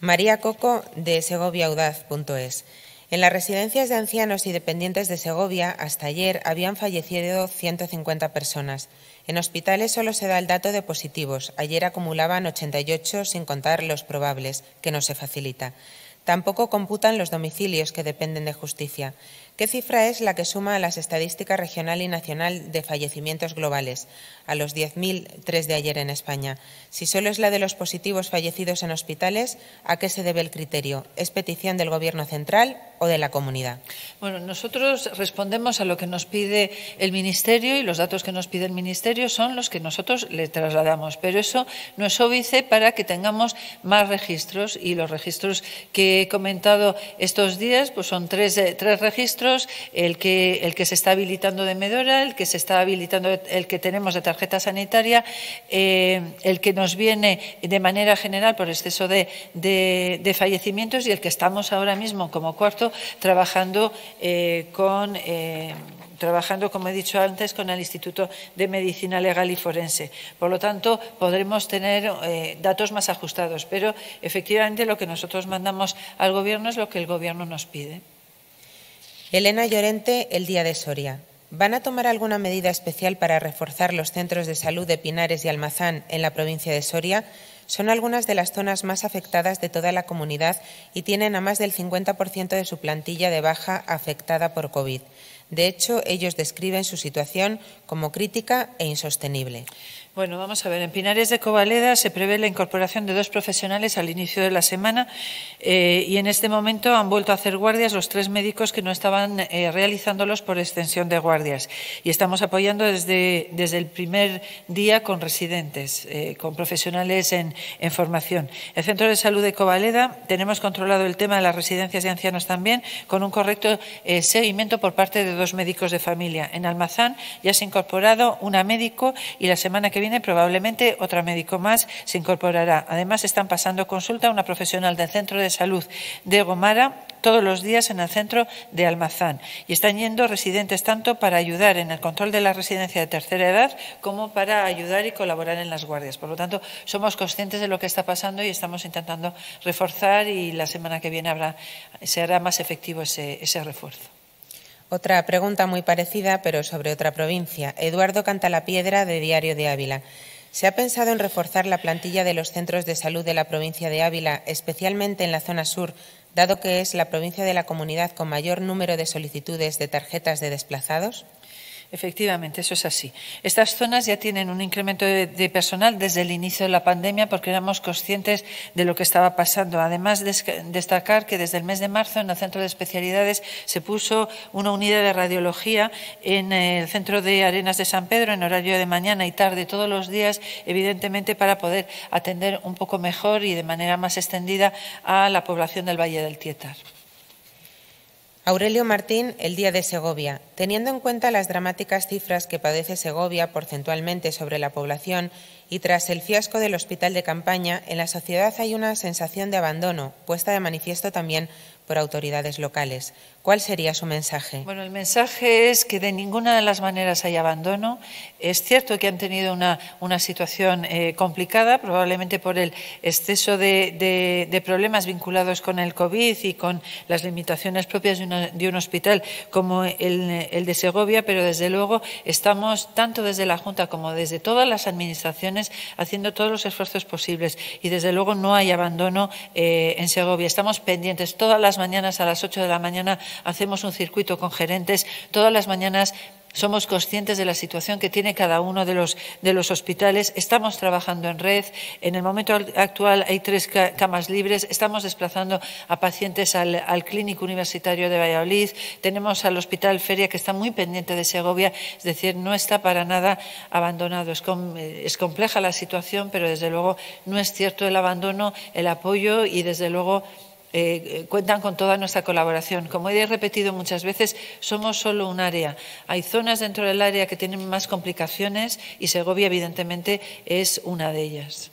María Coco de segoviaudaz.es. En las residencias de ancianos y dependientes de Segovia, hasta ayer habían fallecido 150 personas. En hospitales solo se da el dato de positivos. Ayer acumulaban 88 sin contar los probables, que no se facilita. Tampoco computan los domicilios que dependen de justicia. ¿Qué cifra es la que suma a las estadísticas regional y nacional de fallecimientos globales, a los 10.003 de ayer en España? Si solo es la de los positivos fallecidos en hospitales, ¿a qué se debe el criterio? ¿Es petición del Gobierno central o de la comunidad? Bueno, nosotros respondemos a lo que nos pide el Ministerio y los datos que nos pide el Ministerio son los que nosotros le trasladamos. Pero eso no es óbice para que tengamos más registros y los registros que he comentado estos días pues son tres, eh, tres registros el que, se está habilitando de Medora, el que se está habilitando, el que tenemos de tarjeta sanitaria, eh, el que nos viene de manera general por exceso de, fallecimientos y el que estamos ahora mismo como cuarto trabajando eh, con. Eh, trabajando, como he dicho antes, con el Instituto de Medicina Legal y Forense. Por lo tanto, podremos tener datos más ajustados, pero efectivamente lo que nosotros mandamos al Gobierno es lo que el Gobierno nos pide. Elena Llorente, el Día de Soria. ¿Van a tomar alguna medida especial para reforzar los centros de salud de Pinares y Almazán en la provincia de Soria? Son algunas de las zonas más afectadas de toda la comunidad y tienen a más del 50% de su plantilla de baja afectada por COVID. De hecho, ellos describen su situación como crítica e insostenible. Bueno, vamos a ver. En Pinares de Covaleda se prevé la incorporación de dos profesionales al inicio de la semana eh, y en este momento han vuelto a hacer guardias los tres médicos que no estaban eh, realizándolos por extensión de guardias. Y estamos apoyando desde, desde el primer día con residentes, eh, con profesionales en, en, formación. El Centro de Salud de Covaleda tenemos controlado el tema de las residencias de ancianos también con un correcto seguimiento por parte de dos médicos de familia. En Almazán ya se ha incorporado una médico y la semana que viene probablemente otra médico más se incorporará. Además, están pasando consulta a una profesional del Centro de Salud de Gomara todos los días en el centro de Almazán y están yendo residentes tanto para ayudar en el control de la residencia de tercera edad como para ayudar y colaborar en las guardias. Por lo tanto, somos conscientes de lo que está pasando y estamos intentando reforzar y la semana que viene habrá, será más efectivo ese, ese refuerzo. Otra pregunta muy parecida, pero sobre otra provincia. Eduardo Cantalapiedra, de Diario de Ávila. ¿Se ha pensado en reforzar la plantilla de los centros de salud de la provincia de Ávila, especialmente en la zona sur, dado que es la provincia de la comunidad con mayor número de solicitudes de tarjetas de desplazados? Efectivamente, eso es así. Estas zonas ya tienen un incremento de, personal desde el inicio de la pandemia porque éramos conscientes de lo que estaba pasando. Además, destacar que desde el mes de marzo en el Centro de Especialidades se puso una unidad de radiología en el Centro de Arenas de San Pedro en horario de mañana y tarde todos los días, evidentemente para poder atender un poco mejor y de manera más extendida a la población del Valle del Tietar. Aurelio Martín, El Día de Segovia. Teniendo en cuenta las dramáticas cifras que padece Segovia porcentualmente sobre la población y tras el fiasco del hospital de campaña, en la sociedad hay una sensación de abandono, puesta de manifiesto también por autoridades locales. ¿Cuál sería su mensaje? Bueno, el mensaje es que de ninguna de las maneras hay abandono. Es cierto que han tenido una, una situación eh, complicada, probablemente por el exceso de, problemas vinculados con el COVID y con las limitaciones propias de, un hospital como el, el de Segovia, pero desde luego estamos, tanto desde la Junta como desde todas las administraciones, haciendo todos los esfuerzos posibles. Y desde luego no hay abandono eh, en Segovia. Estamos pendientes todas las mañanas a las 8 de la mañana hacemos un circuito con gerentes, todas las mañanas somos conscientes de la situación que tiene cada uno de los, de los hospitales. Estamos trabajando en red. En el momento actual hay tres camas libres. Estamos desplazando a pacientes al, Clínico Universitario de Valladolid. Tenemos al Hospital Feria, que está muy pendiente de Segovia. Es decir, no está para nada abandonado. Es, es compleja la situación, pero desde luego no es cierto el abandono, el apoyo y desde luego eh, eh, cuentan con toda nuestra colaboración. Como he repetido muchas veces, somos solo un área. Hay zonas dentro del área que tienen más complicaciones y Segovia, evidentemente, es una de ellas.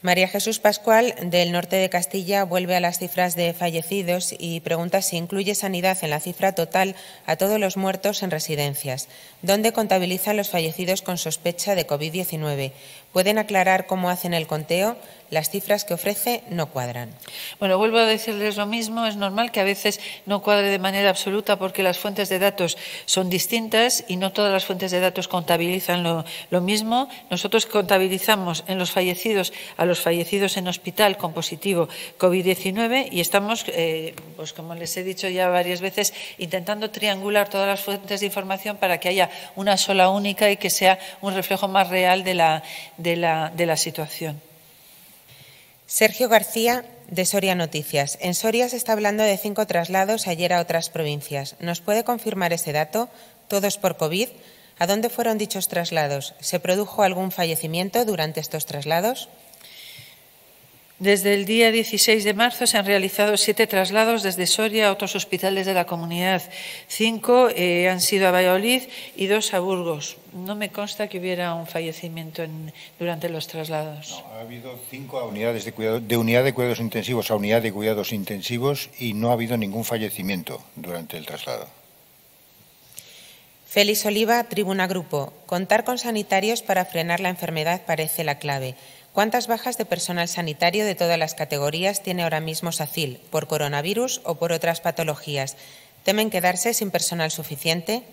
María Jesús Pascual, del norte de Castilla, vuelve a las cifras de fallecidos y pregunta si incluye sanidad en la cifra total a todos los muertos en residencias. ¿Dónde contabilizan los fallecidos con sospecha de COVID-19? ¿Pueden aclarar cómo hacen el conteo? Las cifras que ofrece no cuadran. Bueno, vuelvo a decirles lo mismo. Es normal que a veces no cuadre de manera absoluta porque las fuentes de datos son distintas y no todas las fuentes de datos contabilizan lo, mismo. Nosotros contabilizamos en los fallecidos a los fallecidos en hospital con positivo COVID-19 y estamos, eh, pues como les he dicho ya varias veces, intentando triangular todas las fuentes de información para que haya una sola única y que sea un reflejo más real de la de la, de la situación. Sergio García, de Soria Noticias. En Soria se está hablando de cinco traslados ayer a otras provincias. ¿Nos puede confirmar ese dato? ¿Todos por COVID? ¿A dónde fueron dichos traslados? ¿Se produjo algún fallecimiento durante estos traslados? Desde el día 16 de marzo se han realizado siete traslados desde Soria a otros hospitales de la comunidad. Cinco eh, han sido a Valladolid y dos a Burgos. No me consta que hubiera un fallecimiento durante los traslados. No, ha habido cinco unidades de, cuidado, de unidad de cuidados intensivos a unidad de cuidados intensivos y no ha habido ningún fallecimiento durante el traslado. Félix Oliva, Tribuna Grupo. Contar con sanitarios para frenar la enfermedad parece la clave. ¿Cuántas bajas de personal sanitario de todas las categorías tiene ahora mismo SACIL, por coronavirus o por otras patologías? ¿Temen quedarse sin personal suficiente?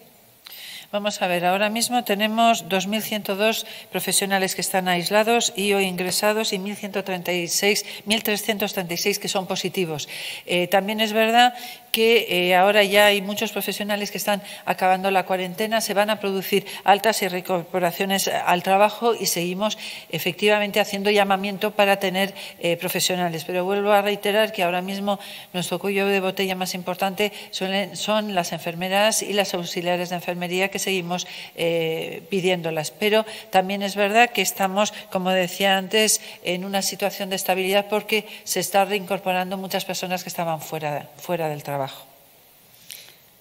Vamos a ver, ahora mismo tenemos 2.102 profesionales que están aislados y o ingresados y 1.336 que son positivos. Eh, también es verdad que eh, ahora ya hay muchos profesionales que están acabando la cuarentena, se van a producir altas y reincorporaciones al trabajo y seguimos efectivamente haciendo llamamiento para tener eh, profesionales. Pero vuelvo a reiterar que ahora mismo nuestro cuello de botella más importante son, las enfermeras y las auxiliares de enfermería que seguimos eh, pidiéndolas. Pero también es verdad que estamos, como decía antes, en una situación de estabilidad porque se están reincorporando muchas personas que estaban fuera del trabajo.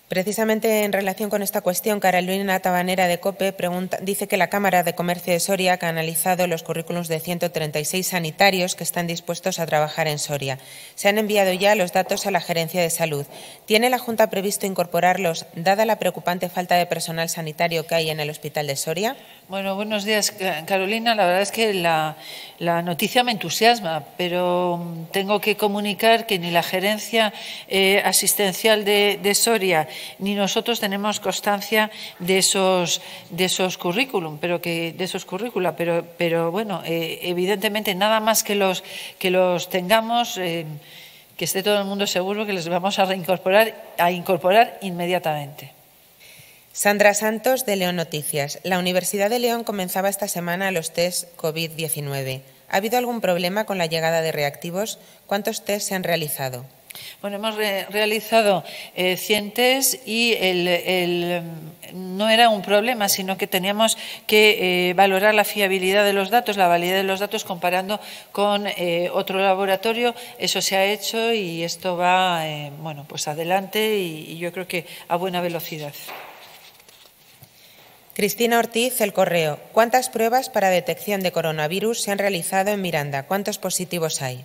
Precisamente en relación con esta cuestión, Carolina Tabanera de COPE dice que la Cámara de Comercio de Soria ha analizado los currículums de 136 sanitarios que están dispuestos a trabajar en Soria. Se han enviado ya los datos a la Gerencia de Salud. ¿Tiene la Junta previsto incorporarlos, dada la preocupante falta de personal sanitario que hay en el Hospital de Soria? Bueno, buenos días, Carolina. La verdad es que la, noticia me entusiasma, pero mm, tengo que comunicar que ni la gerencia eh, asistencial de, Soria ni nosotros tenemos constancia de esos de esos currículum, pero que de esos currícula, pero pero bueno, eh, evidentemente nada más que los que los tengamos. Eh, que esté todo el mundo seguro que les vamos a reincorporar a incorporar inmediatamente. Sandra Santos, de León Noticias. La Universidad de León comenzaba esta semana los test COVID-19. ¿Ha habido algún problema con la llegada de reactivos? ¿Cuántos test se han realizado? Bueno, hemos realizado 100 eh, test y no era un problema, sino que teníamos que eh, valorar la fiabilidad de los datos, la validez de los datos comparando con eh, otro laboratorio. Eso se ha hecho y esto va, bueno, pues adelante y yo creo que a buena velocidad. Cristina Ortiz, El Correo. ¿Cuántas pruebas para detección de coronavirus se han realizado en Miranda? ¿Cuántos positivos hay?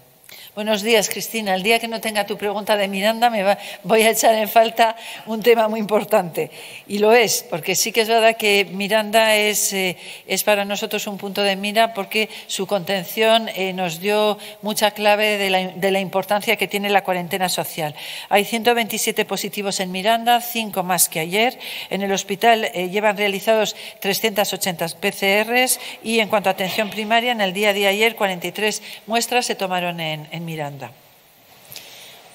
Buenos días, Cristina. El día que no tenga tu pregunta de Miranda me voy a echar en falta un tema muy importante. Y lo es, porque sí que es verdad que Miranda es, eh, para nosotros un punto de mira porque su contención eh, nos dio mucha clave de la, de la, importancia que tiene la cuarentena social. Hay 127 positivos en Miranda, cinco más que ayer. En el hospital eh, llevan realizados 380 PCRs y en cuanto a atención primaria, en el día de ayer 43 muestras se tomaron en Miranda.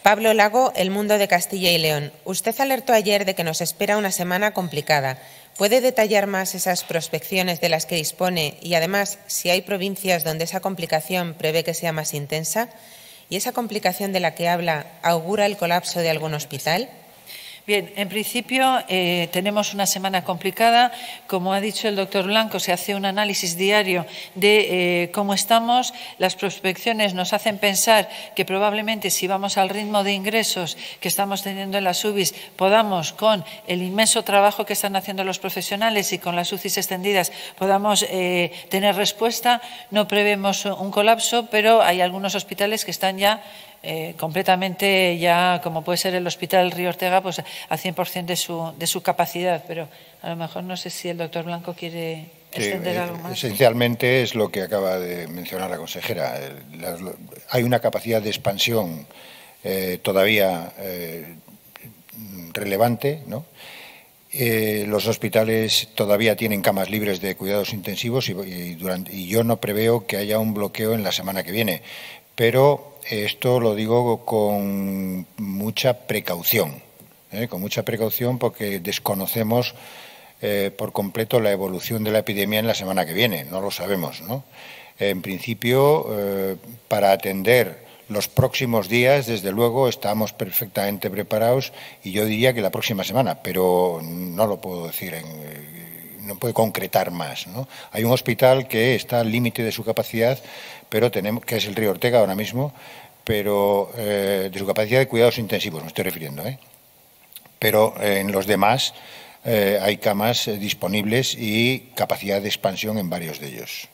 Pablo Lago, El Mundo de Castilla y León. Usted alertó ayer de que nos espera una semana complicada. ¿Puede detallar más esas prospecciones de las que dispone y, además, si hay provincias donde esa complicación prevé que sea más intensa? ¿Y esa complicación de la que habla augura el colapso de algún hospital? Bien, en principio eh, tenemos una semana complicada. Como ha dicho el doctor Blanco, se hace un análisis diario de eh, cómo estamos. Las prospecciones nos hacen pensar que probablemente si vamos al ritmo de ingresos que estamos teniendo en las UBIs, podamos, con el inmenso trabajo que están haciendo los profesionales y con las UCIs extendidas, podamos eh, tener respuesta. No prevemos un colapso, pero hay algunos hospitales que están ya eh, completamente ya, como puede ser el Hospital Río Ortega, pues al 100% de su, de su capacidad. Pero a lo mejor no sé si el doctor Blanco quiere extender eh, algo más. Esencialmente es lo que acaba de mencionar la consejera. hay una capacidad de expansión eh, todavía relevante, ¿no? los hospitales todavía tienen camas libres de cuidados intensivos y, durante, y, yo no preveo que haya un bloqueo en la semana que viene. Pero esto lo digo con mucha precaución, ¿eh? con mucha precaución porque desconocemos eh, por completo la evolución de la epidemia en la semana que viene, no lo sabemos. ¿no? En principio, eh, para atender los próximos días, desde luego, estamos perfectamente preparados y yo diría que la próxima semana, pero no lo puedo decir en no puede concretar más. ¿no? Hay un hospital que está al límite de su capacidad, pero tenemos, que es el Río Ortega ahora mismo, pero eh, de su capacidad de cuidados intensivos, me estoy refiriendo. ¿eh? Pero eh, en los demás hay camas disponibles y capacidad de expansión en varios de ellos.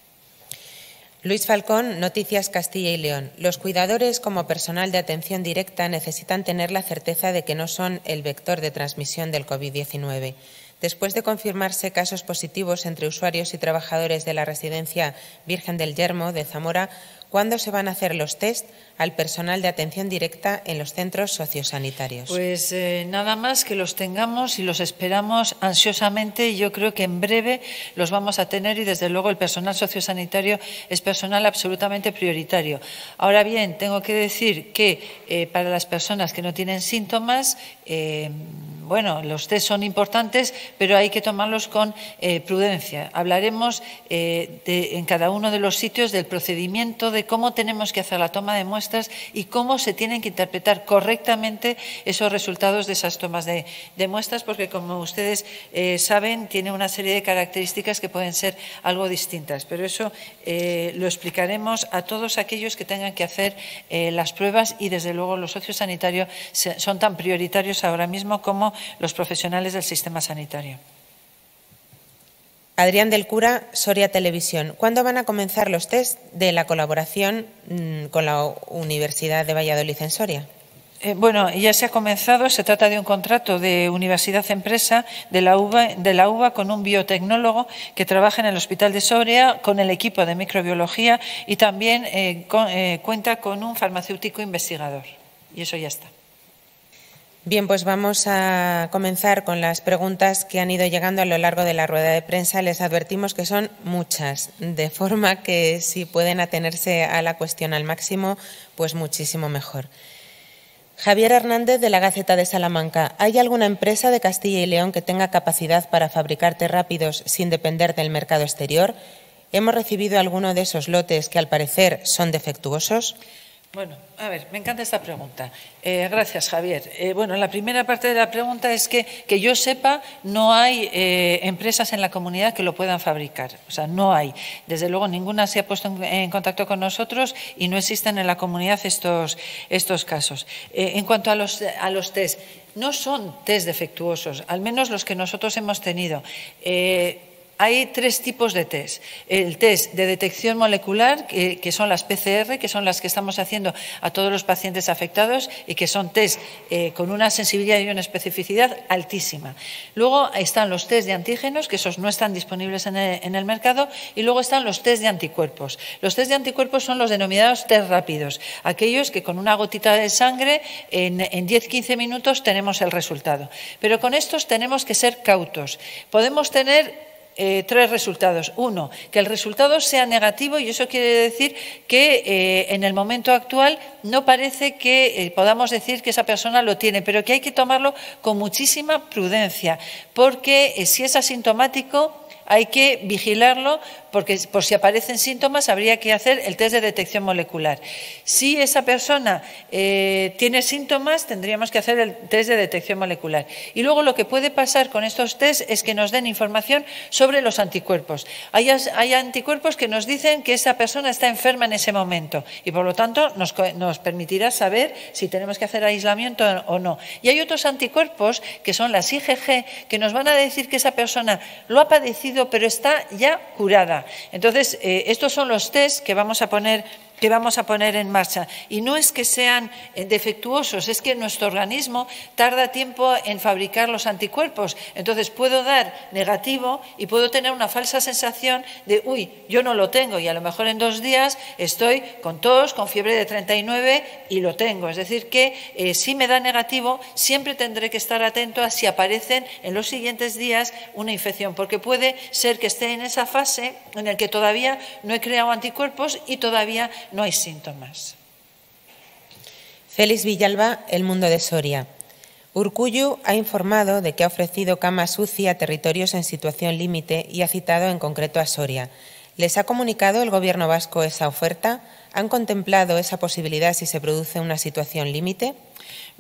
Luis Falcón, Noticias Castilla y León. Los cuidadores como personal de atención directa necesitan tener la certeza de que no son el vector de transmisión del COVID-19. Después de confirmarse casos positivos entre usuarios y trabajadores de la residencia Virgen del Yermo de Zamora, ¿cuándo se van a hacer los test al personal de atención directa en los centros sociosanitarios? Pues eh, nada más que los tengamos y los esperamos ansiosamente y yo creo que en breve los vamos a tener y desde luego el personal sociosanitario es personal absolutamente prioritario. Ahora bien, tengo que decir que eh, para las personas que no tienen síntomas, eh, bueno, los test son importantes, pero hay que tomarlos con eh, prudencia. Hablaremos eh, en cada uno de los sitios del procedimiento, de cómo tenemos que hacer la toma de muestras y cómo se tienen que interpretar correctamente esos resultados de esas tomas de, muestras, porque como ustedes eh, saben, tiene una serie de características que pueden ser algo distintas. Pero eso lo explicaremos a todos aquellos que tengan que hacer las pruebas y, desde luego, los socios sanitarios son tan prioritarios ahora mismo como los profesionales del sistema sanitario. Adrián del Cura, Soria Televisión. ¿Cuándo van a comenzar los test de la colaboración mm, con la Universidad de Valladolid en Soria? Eh, bueno, ya se ha comenzado. Se trata de un contrato de universidad-empresa de, la UBA, de la UBA con un biotecnólogo que trabaja en el Hospital de Soria con el equipo de microbiología y también eh, eh, cuenta con un farmacéutico investigador. Y eso ya está. Bien, pues vamos a comenzar con las preguntas que han ido llegando a lo largo de la rueda de prensa. Les advertimos que son muchas, de forma que si pueden atenerse a la cuestión al máximo, pues muchísimo mejor. Javier Hernández de la Gaceta de Salamanca. ¿Hay alguna empresa de Castilla y León que tenga capacidad para fabricar té rápidos sin depender del mercado exterior? ¿Hemos recibido alguno de esos lotes que al parecer son defectuosos? Bueno, a ver, me encanta esta pregunta. Eh, gracias, Javier. Eh, bueno, la primera parte de la pregunta es que, que yo sepa, no hay eh, empresas en la comunidad que lo puedan fabricar. O sea, no hay. Desde luego, ninguna se ha puesto en, contacto con nosotros y no existen en la comunidad estos, estos casos. en cuanto a los, a los test, no son test defectuosos, al menos los que nosotros hemos tenido. Hay tres tipos de test. El test de detección molecular, que, son las PCR, que son las que estamos haciendo a todos los pacientes afectados y que son test eh, con una sensibilidad y una especificidad altísima. Luego están los test de antígenos, que esos no están disponibles en el, mercado, y luego están los test de anticuerpos. Los test de anticuerpos son los denominados test rápidos, aquellos que con una gotita de sangre en, en 10-15 minutos tenemos el resultado. Pero con estos tenemos que ser cautos. Podemos tener eh, tres resultados. Uno, que el resultado sea negativo y eso quiere decir que eh, en el momento actual no parece que eh, podamos decir que esa persona lo tiene, pero que hay que tomarlo con muchísima prudencia, porque si es asintomático, hay que vigilarlo porque por si aparecen síntomas habría que hacer el test de detección molecular. Si esa persona eh, tiene síntomas, tendríamos que hacer el test de detección molecular. Y luego lo que puede pasar con estos test es que nos den información sobre los anticuerpos. Hay, anticuerpos que nos dicen que esa persona está enferma en ese momento y por lo tanto nos permitirá saber si tenemos que hacer aislamiento o no. Y hay otros anticuerpos que son las IgG que nos van a decir que esa persona lo ha padecido pero está ya curada. Entonces, eh, estos son los test que vamos a poner que vamos a poner en marcha. Y no es que sean eh, defectuosos, es que nuestro organismo tarda tiempo en fabricar los anticuerpos. Entonces puedo dar negativo y puedo tener una falsa sensación de, uy, yo no lo tengo y a lo mejor en dos días estoy con tos, con fiebre de 39 y lo tengo. Es decir, que eh, si me da negativo, siempre tendré que estar atento a si aparecen en los siguientes días una infección, porque puede ser que esté en esa fase en la que todavía no he creado anticuerpos y todavía no hay síntomas. Félix Villalba, El Mundo de Soria. Urcuyu ha informado de que ha ofrecido cama UCI a territorios en situación límite y ha citado en concreto a Soria. ¿Les ha comunicado el Gobierno vasco esa oferta? ¿Han contemplado esa posibilidad si se produce una situación límite?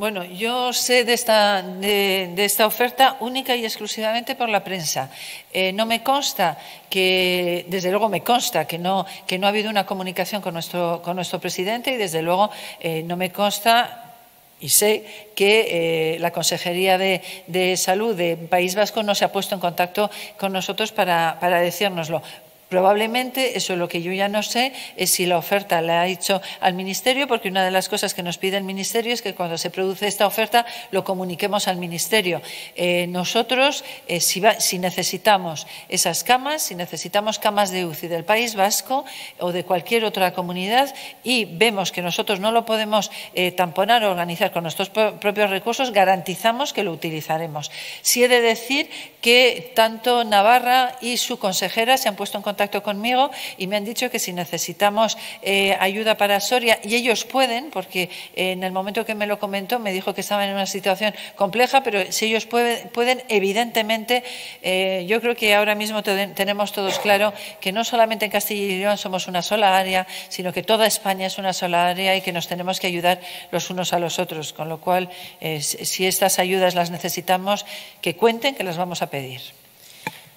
Bueno, yo sé de esta, de, esta, oferta única y exclusivamente por la prensa. Eh, no me consta que, desde luego me consta que no, que no ha habido una comunicación con nuestro, con nuestro presidente y desde luego eh, no me consta y sé que eh, la Consejería de, Salud de País Vasco no se ha puesto en contacto con nosotros para, para decírnoslo. Probablemente, eso es lo que yo ya no sé, es si la oferta la ha hecho al Ministerio, porque una de las cosas que nos pide el Ministerio es que cuando se produce esta oferta lo comuniquemos al Ministerio. Eh, nosotros, eh, si, necesitamos esas camas, si necesitamos camas de UCI del País Vasco o de cualquier otra comunidad y vemos que nosotros no lo podemos eh, tamponar o organizar con nuestros propios recursos, garantizamos que lo utilizaremos. Si he de decir que tanto Navarra y su consejera se han puesto en contacto contacto conmigo y me han dicho que si necesitamos eh, ayuda para Soria, y ellos pueden, porque en el momento que me lo comentó me dijo que estaban en una situación compleja, pero si ellos pueden, evidentemente, eh, yo creo que ahora mismo tenemos todos claro que no solamente en Castilla y León somos una sola área, sino que toda España es una sola área y que nos tenemos que ayudar los unos a los otros. Con lo cual, eh, si estas ayudas las necesitamos, que cuenten que las vamos a pedir.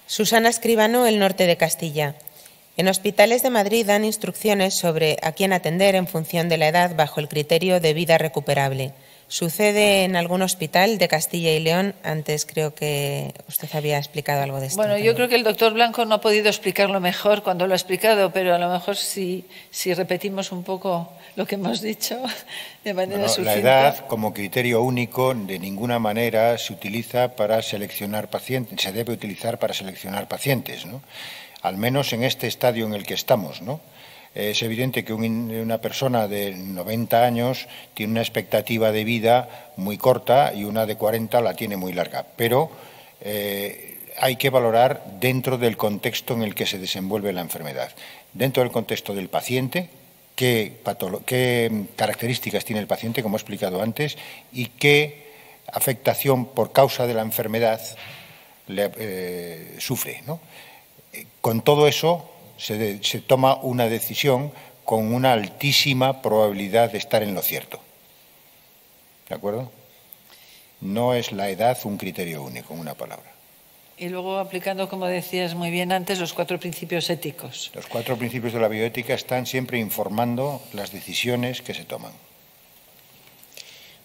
Susana Escribano, El Norte de Castilla. En hospitales de Madrid dan instrucciones sobre a quién atender en función de la edad bajo el criterio de vida recuperable. ¿Sucede en algún hospital de Castilla y León? Antes creo que usted había explicado algo de esto. Bueno, yo creo que el doctor Blanco no ha podido explicarlo mejor cuando lo ha explicado, pero a lo mejor si, si repetimos un poco lo que hemos dicho de manera bueno, La edad, como criterio único, de ninguna manera se utiliza para seleccionar pacientes, se debe utilizar para seleccionar pacientes, ¿no? Al menos en este estadio en el que estamos, ¿no? Es evidente que una persona de 90 años tiene una expectativa de vida muy corta y una de 40 la tiene muy larga, pero eh, hay que valorar dentro del contexto en el que se desenvuelve la enfermedad, dentro del contexto del paciente, qué, características tiene el paciente, como he explicado antes, y qué afectación por causa de la enfermedad le, eh, sufre. Con todo eso, se, toma una decisión con una altísima probabilidad de estar en lo cierto. ¿De acuerdo? No es la edad un criterio único, una palabra. Y luego aplicando, como decías muy bien antes, los cuatro principios éticos. Los cuatro principios de la bioética están siempre informando las decisiones que se toman.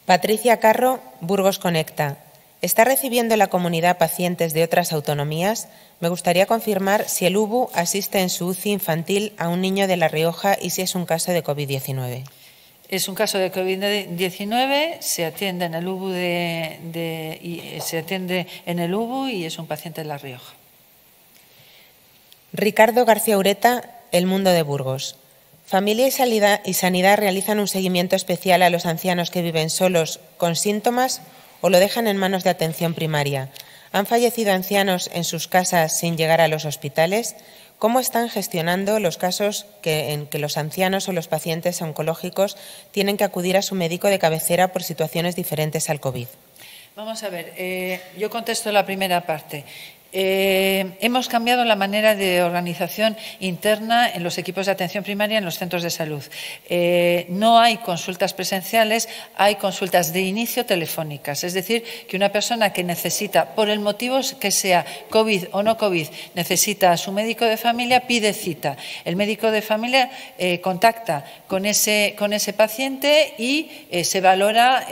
Patricia Carro, Burgos Conecta. ¿Está recibiendo la comunidad pacientes de otras autonomías? Me gustaría confirmar si el UBU asiste en su UCI infantil a un niño de La Rioja y si es un caso de COVID-19. Es un caso de COVID-19, se atiende en el UBU de, y se atiende en el UBU y es un paciente de La Rioja. Ricardo García Ureta, El Mundo de Burgos. Familia y Sanidad realizan un seguimiento especial a los ancianos que viven solos con síntomas o lo dejan en manos de atención primaria. ¿Han fallecido ancianos en sus casas sin llegar a los hospitales? ¿Cómo están gestionando los casos en que los ancianos o los pacientes oncológicos tienen que acudir a su médico de cabecera por situaciones diferentes al COVID? Vamos a ver, eh, yo contesto la primera parte. Eh, hemos cambiado la manera de organización interna en los equipos de atención primaria en los centros de salud. Eh, no hay consultas presenciales, hay consultas de inicio telefónicas. Es decir, que una persona que necesita, por el motivo que sea COVID o no COVID, necesita a su médico de familia, pide cita. El médico de familia eh, contacta con ese, con ese paciente y se valora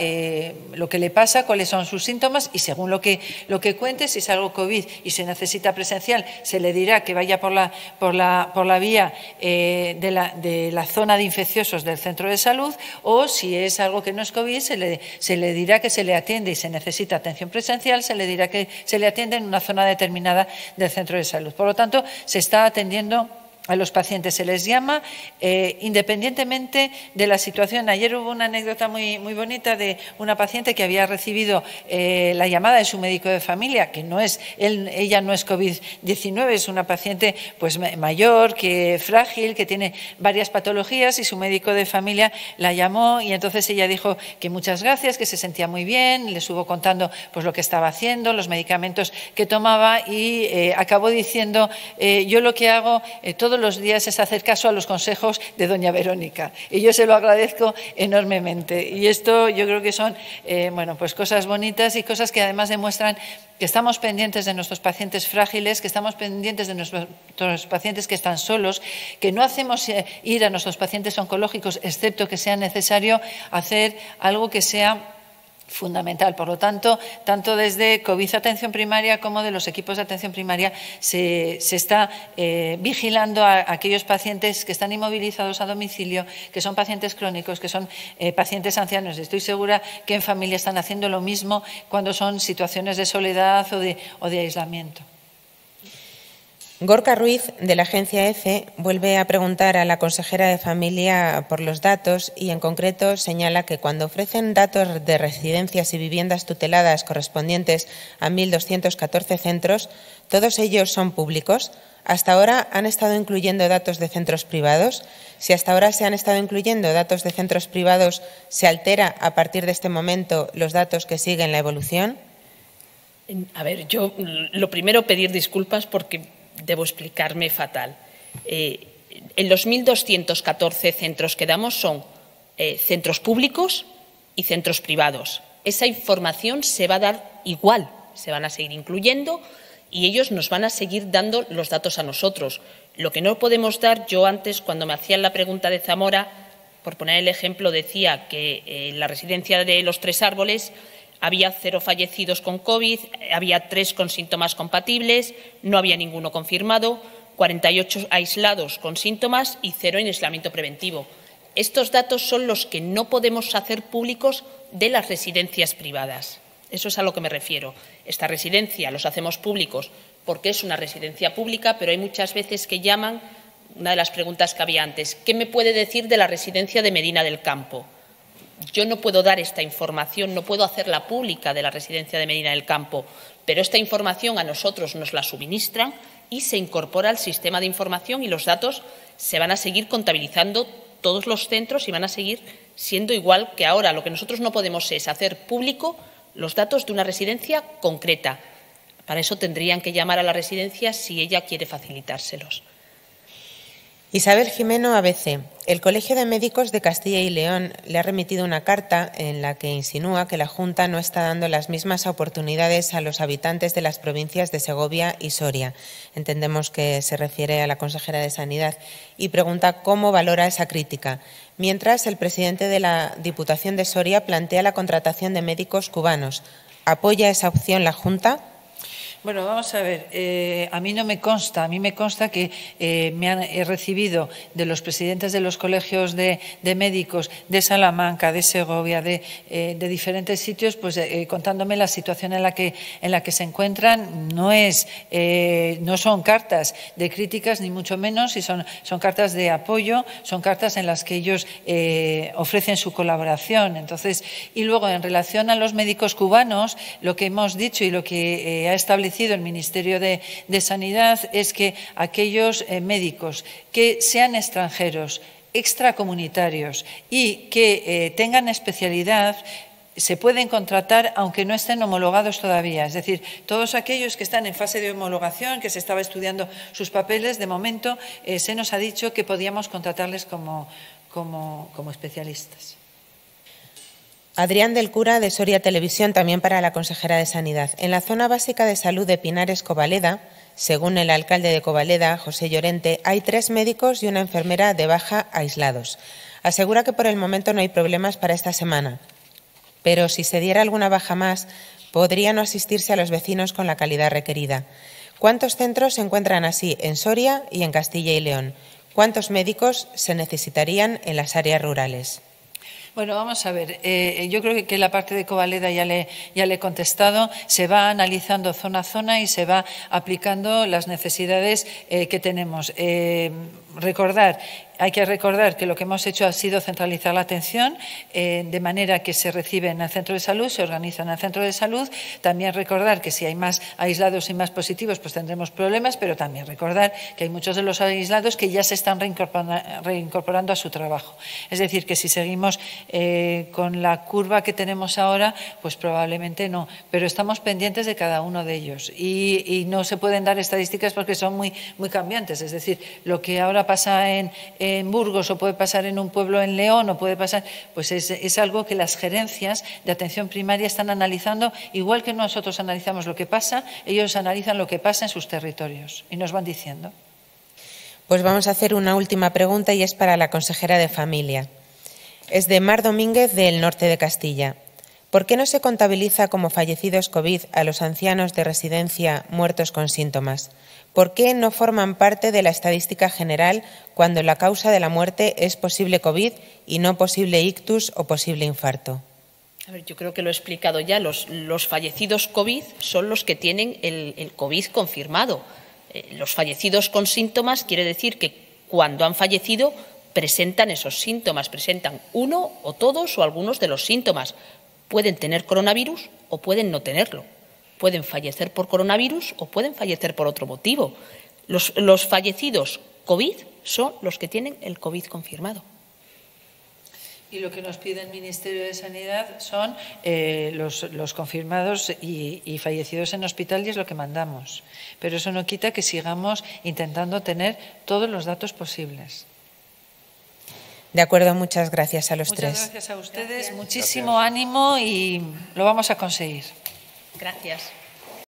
lo que le pasa, cuáles son sus síntomas y según lo que, lo que cuente, si es algo COVID y se necesita presencial, se le dirá que vaya por la, por la, por la vía eh, de, la, de, la, zona de infecciosos del centro de salud o si es algo que no es COVID, se le, se le dirá que se le atiende y se necesita atención presencial, se le dirá que se le atiende en una zona determinada del centro de salud. Por lo tanto, se está atendiendo a los pacientes se les llama, eh, independientemente de la situación. Ayer hubo una anécdota muy, muy bonita de una paciente que había recibido eh, la llamada de su médico de familia, que no es, ella no es COVID-19, es una paciente pues mayor, que frágil, que tiene varias patologías y su médico de familia la llamó y entonces ella dijo que muchas gracias, que se sentía muy bien, le estuvo contando pues lo que estaba haciendo, los medicamentos que tomaba y eh, acabó diciendo yo lo que hago todo los días es hacer caso a los consejos de doña Verónica. Y yo se lo agradezco enormemente. Y esto yo creo que son eh, bueno, pues cosas bonitas y cosas que además demuestran que estamos pendientes de nuestros pacientes frágiles, que estamos pendientes de nuestros pacientes que están solos, que no hacemos eh, ir a nuestros pacientes oncológicos excepto que sea necesario hacer algo que sea fundamental. Por lo tanto, tanto desde COVID Atención Primaria como de los equipos de atención primaria se, está eh, vigilando a, aquellos pacientes que están inmovilizados a domicilio, que son pacientes crónicos, que son eh, pacientes ancianos. Estoy segura que en familia están haciendo lo mismo cuando son situaciones de soledad o de aislamiento. Gorka Ruiz, de la agencia EFE, vuelve a preguntar a la consejera de Familia por los datos y, en concreto, señala que cuando ofrecen datos de residencias y viviendas tuteladas correspondientes a 1.214 centros, todos ellos son públicos. ¿Hasta ahora han estado incluyendo datos de centros privados? Si hasta ahora se han estado incluyendo datos de centros privados, ¿se altera a partir de este momento los datos que siguen la evolución? A ver, yo lo primero pedir disculpas porque debo explicarme fatal. Eh, en los 1.214 centros que damos son eh, centros públicos y centros privados. Esa información se va a dar igual, se van a seguir incluyendo y ellos nos van a seguir dando los datos a nosotros. Lo que no podemos dar, yo antes, cuando me hacían la pregunta de Zamora, Por poner el ejemplo, decía que en la residencia de los Tres Árboles había cero fallecidos con COVID, había tres con síntomas compatibles, no había ninguno confirmado, 48 aislados con síntomas y cero en aislamiento preventivo. Estos datos son los que no podemos hacer públicos de las residencias privadas. Eso es a lo que me refiero. Esta residencia los hacemos públicos porque es una residencia pública, pero hay muchas veces que llaman, una de las preguntas que había antes, ¿qué me puede decir de la residencia de Medina del Campo? Yo no puedo dar esta información, no puedo hacerla pública de la residencia de Medina del Campo, pero esta información a nosotros nos la suministran y se incorpora al sistema de información y los datos se van a seguir contabilizando todos los centros y van a seguir siendo igual que ahora. Lo que nosotros no podemos es hacer público los datos de una residencia concreta. Para eso tendrían que llamar a la residencia si ella quiere facilitárselos. Isabel Jimeno, ABC. El Colegio de Médicos de Castilla y León le ha remitido una carta en la que insinúa que la Junta no está dando las mismas oportunidades a los habitantes de las provincias de Segovia y Soria. Entendemos que se refiere a la consejera de Sanidad y pregunta cómo valora esa crítica. Mientras, el presidente de la Diputación de Soria plantea la contratación de médicos cubanos. ¿Apoya esa opción la Junta? Bueno, vamos a ver. Eh, a mí no me consta, a mí me consta que eh, me han recibido de los presidentes de los colegios de, médicos de Salamanca, de Segovia, de, eh, diferentes sitios, pues contándome la situación en la que en la que se encuentran. No es, no son cartas de críticas ni mucho menos, y son son cartas de apoyo, son cartas en las que ellos ofrecen su colaboración. Entonces, y luego en relación a los médicos cubanos, lo que hemos dicho y lo que ha establecido el Ministerio de, Sanidad es que aquellos eh, médicos que sean extranjeros, extracomunitarios y que eh, tengan especialidad se pueden contratar aunque no estén homologados todavía. Es decir, todos aquellos que están en fase de homologación, que se estaba estudiando sus papeles, de momento eh, se nos ha dicho que podíamos contratarles como especialistas. Adrián del Cura, de Soria Televisión, también para la consejera de Sanidad. En la zona básica de salud de Pinares, Covaleda, según el alcalde de Covaleda, José Llorente, hay tres médicos y una enfermera de baja aislados. Asegura que por el momento no hay problemas para esta semana, pero si se diera alguna baja más, podría no asistirse a los vecinos con la calidad requerida. ¿Cuántos centros se encuentran así en Soria y en Castilla y León? ¿Cuántos médicos se necesitarían en las áreas rurales? Bueno, vamos a ver. Eh, yo creo que la parte de Covaleda ya le, ya le he contestado. Se va analizando zona a zona y se va aplicando las necesidades eh, que tenemos. Eh, recordar hay que recordar que lo que hemos hecho ha sido centralizar la atención eh, de manera que se recibe en el centro de salud, se organiza en el centro de salud. También recordar que si hay más aislados y más positivos, pues tendremos problemas, pero también recordar que hay muchos de los aislados que ya se están reincorporando, a su trabajo. Es decir, que si seguimos eh, con la curva que tenemos ahora, pues probablemente no. Pero estamos pendientes de cada uno de ellos y, no se pueden dar estadísticas porque son muy, cambiantes. Es decir, lo que ahora pasa en Burgos o puede pasar en un pueblo en León o puede pasar, pues es, algo que las gerencias de atención primaria están analizando, igual que nosotros analizamos lo que pasa, ellos analizan lo que pasa en sus territorios y nos van diciendo. Pues vamos a hacer una última pregunta y es para la consejera de Familia. Es de Mar Domínguez del norte de Castilla. ¿Por qué no se contabiliza como fallecidos COVID a los ancianos de residencia muertos con síntomas? ¿Por qué no forman parte de la estadística general cuando la causa de la muerte es posible COVID y no posible ictus o posible infarto? yo creo que lo he explicado ya. Los, fallecidos COVID son los que tienen el, COVID confirmado. Eh, los fallecidos con síntomas quiere decir que cuando han fallecido presentan esos síntomas, presentan uno o todos o algunos de los síntomas pueden tener coronavirus o pueden no tenerlo. Pueden fallecer por coronavirus o pueden fallecer por otro motivo. Los, fallecidos COVID son los que tienen el COVID confirmado. Y lo que nos pide el Ministerio de Sanidad son eh, los, confirmados y, y, fallecidos en hospital y es lo que mandamos. Pero eso no quita que sigamos intentando tener todos los datos posibles. De acuerdo, muchas gracias a los tres. Muchas gracias a ustedes, muchísimo ánimo y lo vamos a conseguir. Gracias.